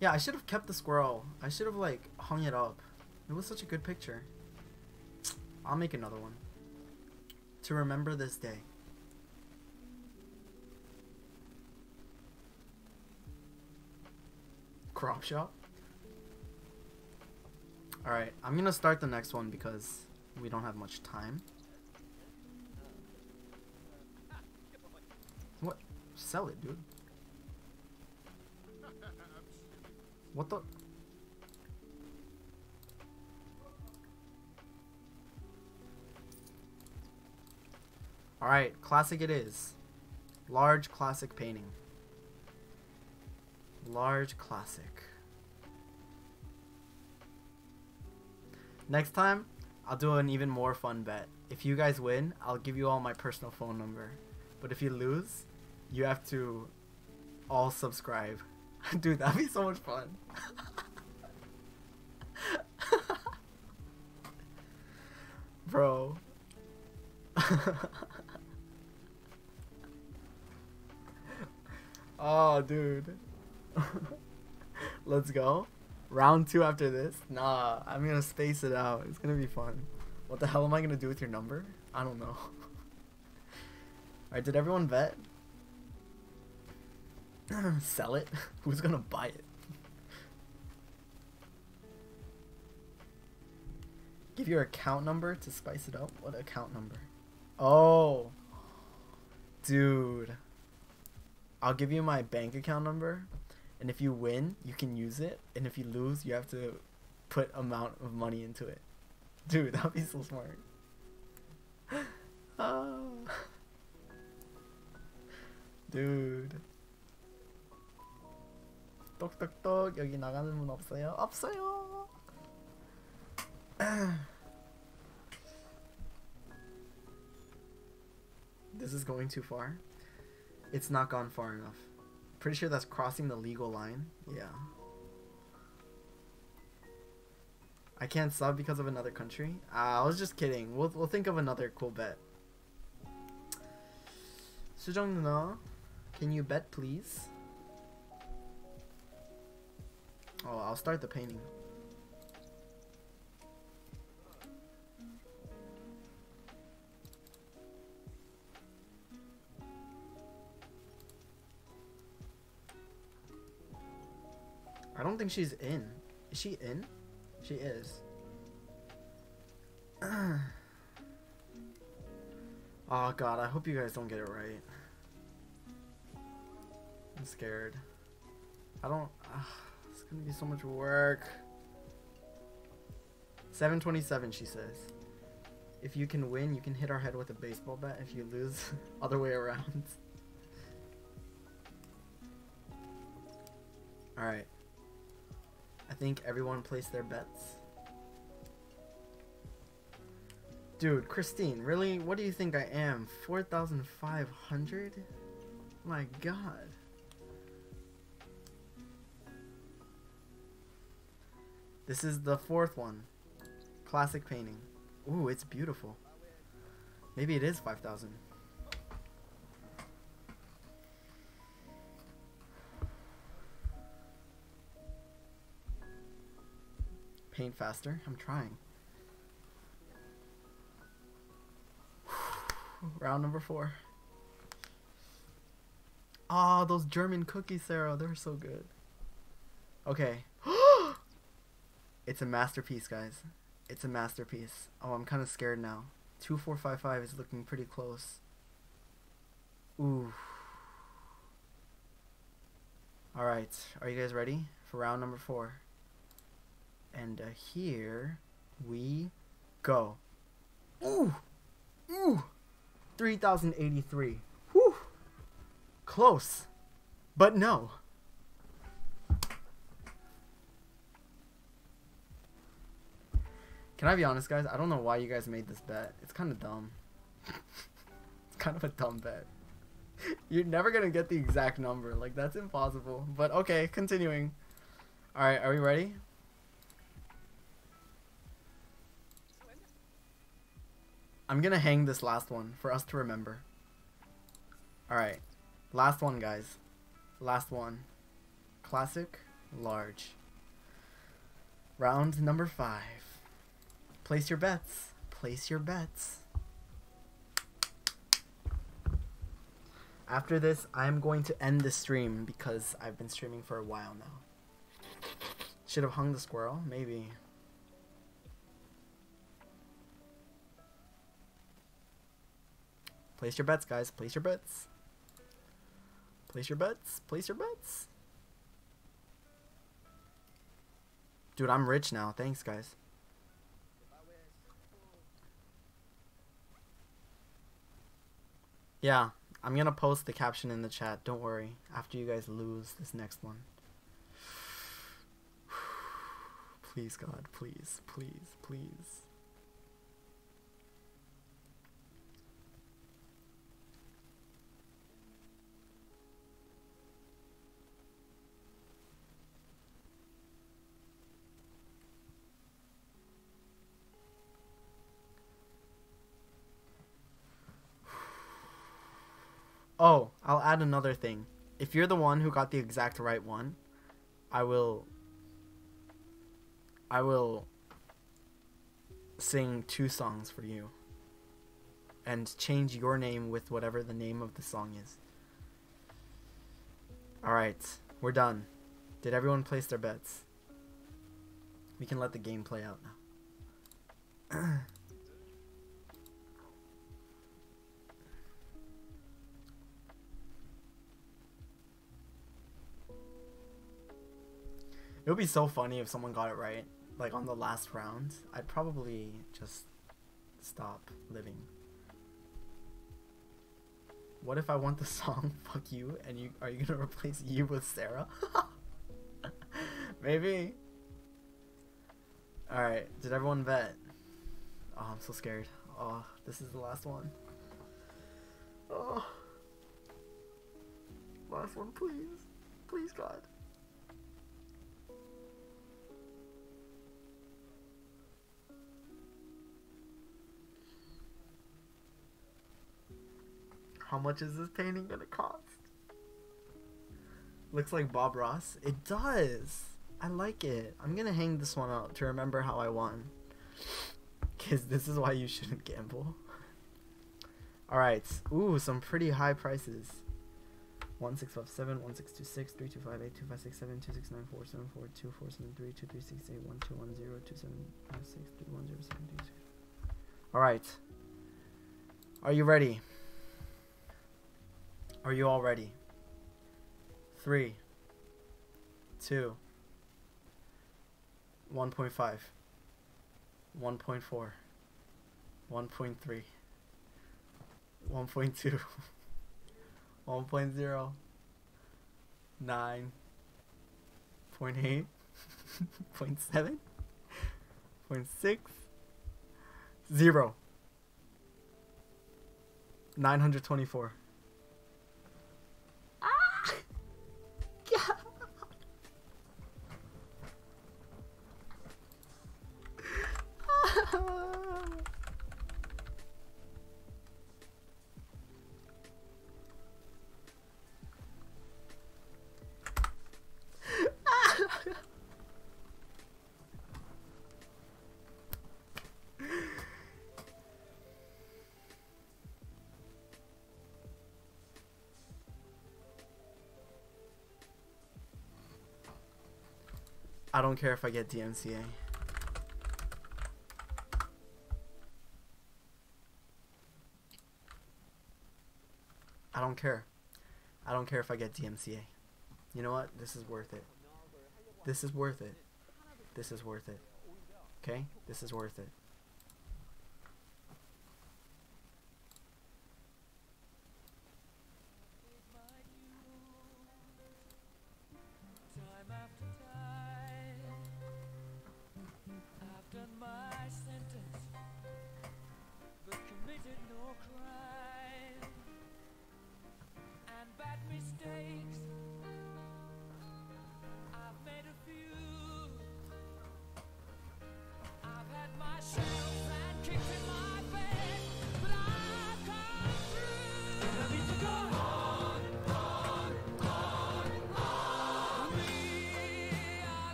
Yeah, I should have kept the squirrel. I should have like hung it up. It was such a good picture. I'll make another one. To remember this day. Crop shop? Alright, I'm gonna start the next one because we don't have much time. What? Sell it, dude. What the? Alright, classic it is. Large classic painting. Large classic. Next time, I'll do an even more fun bet. If you guys win, I'll give you all my personal phone number. But if you lose, you have to all subscribe. Dude, that'd be so much fun. Bro. oh, dude. Let's go. Round two after this? Nah, I'm gonna space it out. It's gonna be fun. What the hell am I gonna do with your number? I don't know. Alright, did everyone vet? Sell it? Who's gonna buy it? Give your account number to spice it up? What account number? Oh. Dude. I'll give you my bank account number. And if you win, you can use it. And if you lose, you have to put amount of money into it. Dude, that'd be so smart. oh. Dude. 똑똑똑 여기 나가는 분 없어요? 없어요. this is going too far. It's not gone far enough. Pretty sure that's crossing the legal line. Yeah. I can't sub because of another country. Uh, I was just kidding. We'll we'll think of another cool bet. 수정 누나, can you bet please? Oh, I'll start the painting. I don't think she's in. Is she in? She is. oh god, I hope you guys don't get it right. I'm scared. I don't. Uh, gonna be so much work. 727, she says. If you can win, you can hit our head with a baseball bat. If you lose, other way around. Alright. I think everyone placed their bets. Dude, Christine, really? What do you think I am? 4,500? My god. This is the fourth one. Classic painting. Ooh, it's beautiful. Maybe it is 5,000. Paint faster. I'm trying. Round number four. Ah, oh, those German cookies, Sarah. They're so good. Okay. It's a masterpiece, guys. It's a masterpiece. Oh, I'm kind of scared now. 2455 is looking pretty close. Ooh. Alright, are you guys ready for round number four? And uh, here we go. Ooh! Ooh! 3083. Whew! Close. But no. Can I be honest, guys? I don't know why you guys made this bet. It's kind of dumb. it's kind of a dumb bet. You're never gonna get the exact number. Like, that's impossible. But okay, continuing. Alright, are we ready? I'm gonna hang this last one for us to remember. Alright. Last one, guys. Last one. Classic, large. Round number five. Place your bets. Place your bets. After this, I'm going to end the stream because I've been streaming for a while now. Should have hung the squirrel? Maybe. Place your bets, guys. Place your bets. Place your bets. Place your bets. Dude, I'm rich now. Thanks, guys. Yeah, I'm gonna post the caption in the chat. Don't worry. After you guys lose this next one. please, God. Please, please, please. Oh, I'll add another thing. If you're the one who got the exact right one, I will I will sing two songs for you and change your name with whatever the name of the song is. All right, we're done. Did everyone place their bets? We can let the game play out now. It would be so funny if someone got it right, like on the last round. I'd probably just stop living. What if I want the song "Fuck You" and you are you gonna replace you with Sarah? Maybe. All right. Did everyone bet? Oh, I'm so scared. Oh, this is the last one. Oh. Last one, please. Please, God. How much is this painting gonna cost? Looks like Bob Ross. It does. I like it. I'm gonna hang this one up to remember how I won. Cause this is why you shouldn't gamble. Alright. Ooh, some pretty high prices. 1657, 1626, 3258, 2567, 2694, 742, 473, 2368, 1210, 2756, 3107, Alright. Are you ready? Are you all ready? Three, two, 1.5, 1.4, 1.3, 1.2, 1.0, 9, 0.8, 0.7, 0.6, 0, 924. I don't care if I get DMCA. I don't care. I don't care if I get DMCA. You know what? This is worth it. This is worth it. This is worth it. Okay? This is worth it.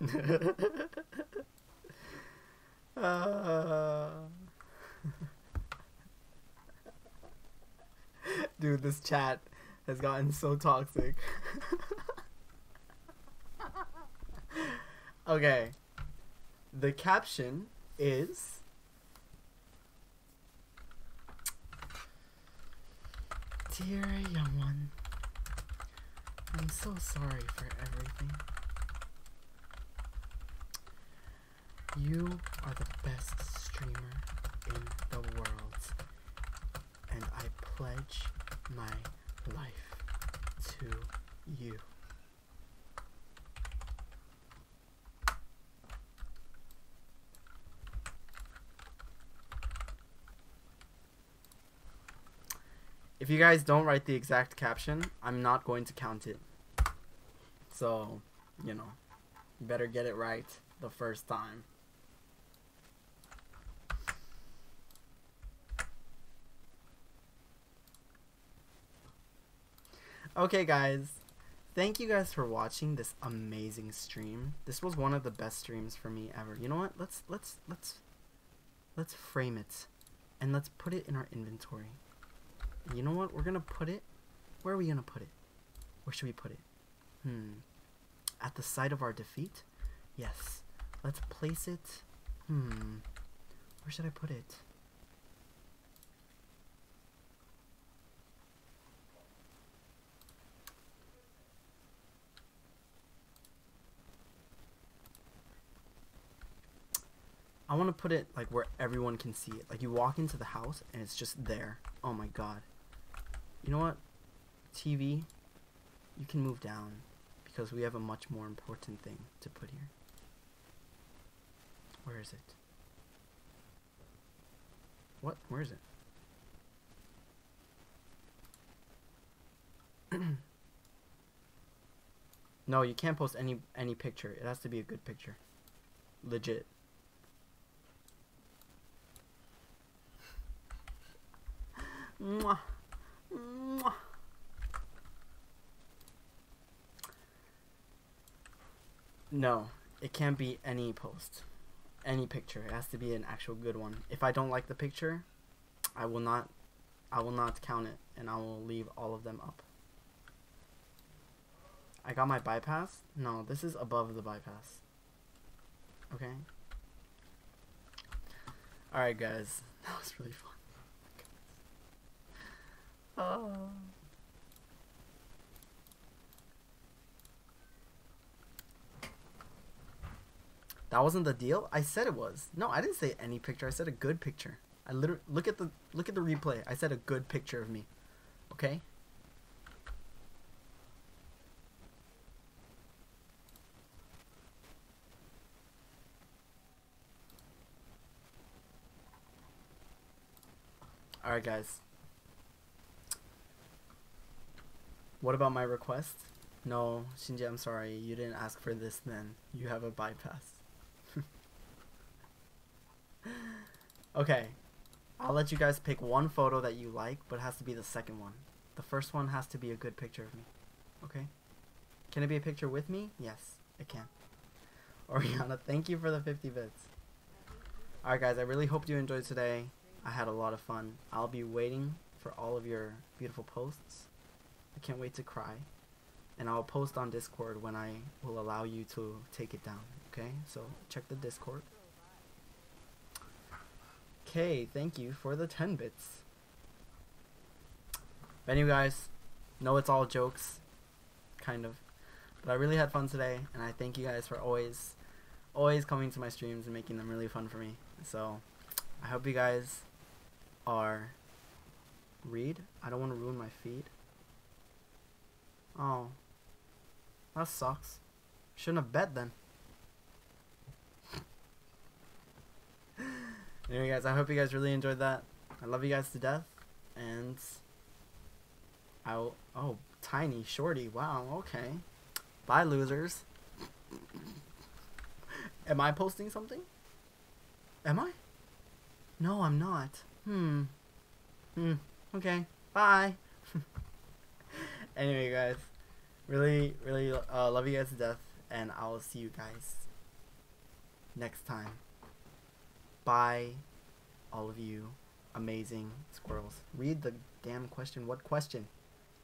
Dude, this chat has gotten so toxic. okay. The caption is Dear Youngwon, I'm so sorry for everything. You are the best streamer in the world, and I pledge my life to you. If you guys don't write the exact caption, I'm not going to count it. So, you know, you better get it right the first time. Okay, guys. Thank you guys for watching this amazing stream. This was one of the best streams for me ever. You know what? Let's let's let's let's frame it and let's put it in our inventory. You know what? We're to put it Where are we to put it? Where should we put it? Hmm. At the site of our defeat? Yes. Let's place it. Hmm. Where should I put it? I want to put it like where everyone can see it. Like you walk into the house and it's just there. Oh my god. You know what? TV, you can move down because we have a much more important thing to put here. Where is it? What? Where is it? no, you can't post any any picture. It has to be a good picture. Legit. Mwah. No, it can't be any post. Any picture. It has to be an actual good one. If I don't like the picture, I will not I will not count it and I will leave all of them up. I got my bypass? No, this is above the bypass. Okay? Alright guys. That was really fun. Oh. That wasn't the deal. I said it was. No, I didn't say any picture. I said a good picture. I literally look at the look at the replay. I said a good picture of me. Okay? All right, guys. What about my request? No, Shinji, I'm sorry. You didn't ask for this then. You have a bypass. okay. I'll let you guys pick one photo that you like, but it has to be the second one. The first one has to be a good picture of me. Okay? Can it be a picture with me? Yes, it can. Oriana, thank you for the 50 bits. Alright, guys, I really hope you enjoyed today. I had a lot of fun. I'll be waiting for all of your beautiful posts. I can't wait to cry. And I'll post on Discord when I will allow you to take it down. Okay? So check the Discord. Okay, thank you for the 10 bits. But anyway, guys, know it's all jokes. Kind of. But I really had fun today, and I thank you guys for always, always coming to my streams and making them really fun for me. So, I hope you guys are. Read? I don't want to ruin my feed. Oh. That sucks. Shouldn't have bet then. anyway, guys, I hope you guys really enjoyed that. I love you guys to death. And. I'll. Oh, tiny, shorty. Wow, okay. Bye, losers. Am I posting something? Am I? No, I'm not. Hmm. Hmm. Okay. Bye. anyway, guys, really, really uh, love you guys to death, and I'll see you guys next time. Bye, all of you amazing squirrels. Read the damn question. What question?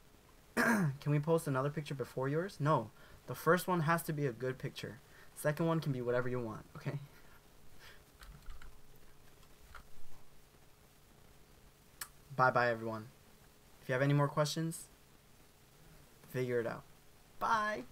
Can we post another picture before yours? No. The first one has to be a good picture. Second one can be whatever you want, okay? Bye bye, everyone. If you have any more questions, figure it out. Bye.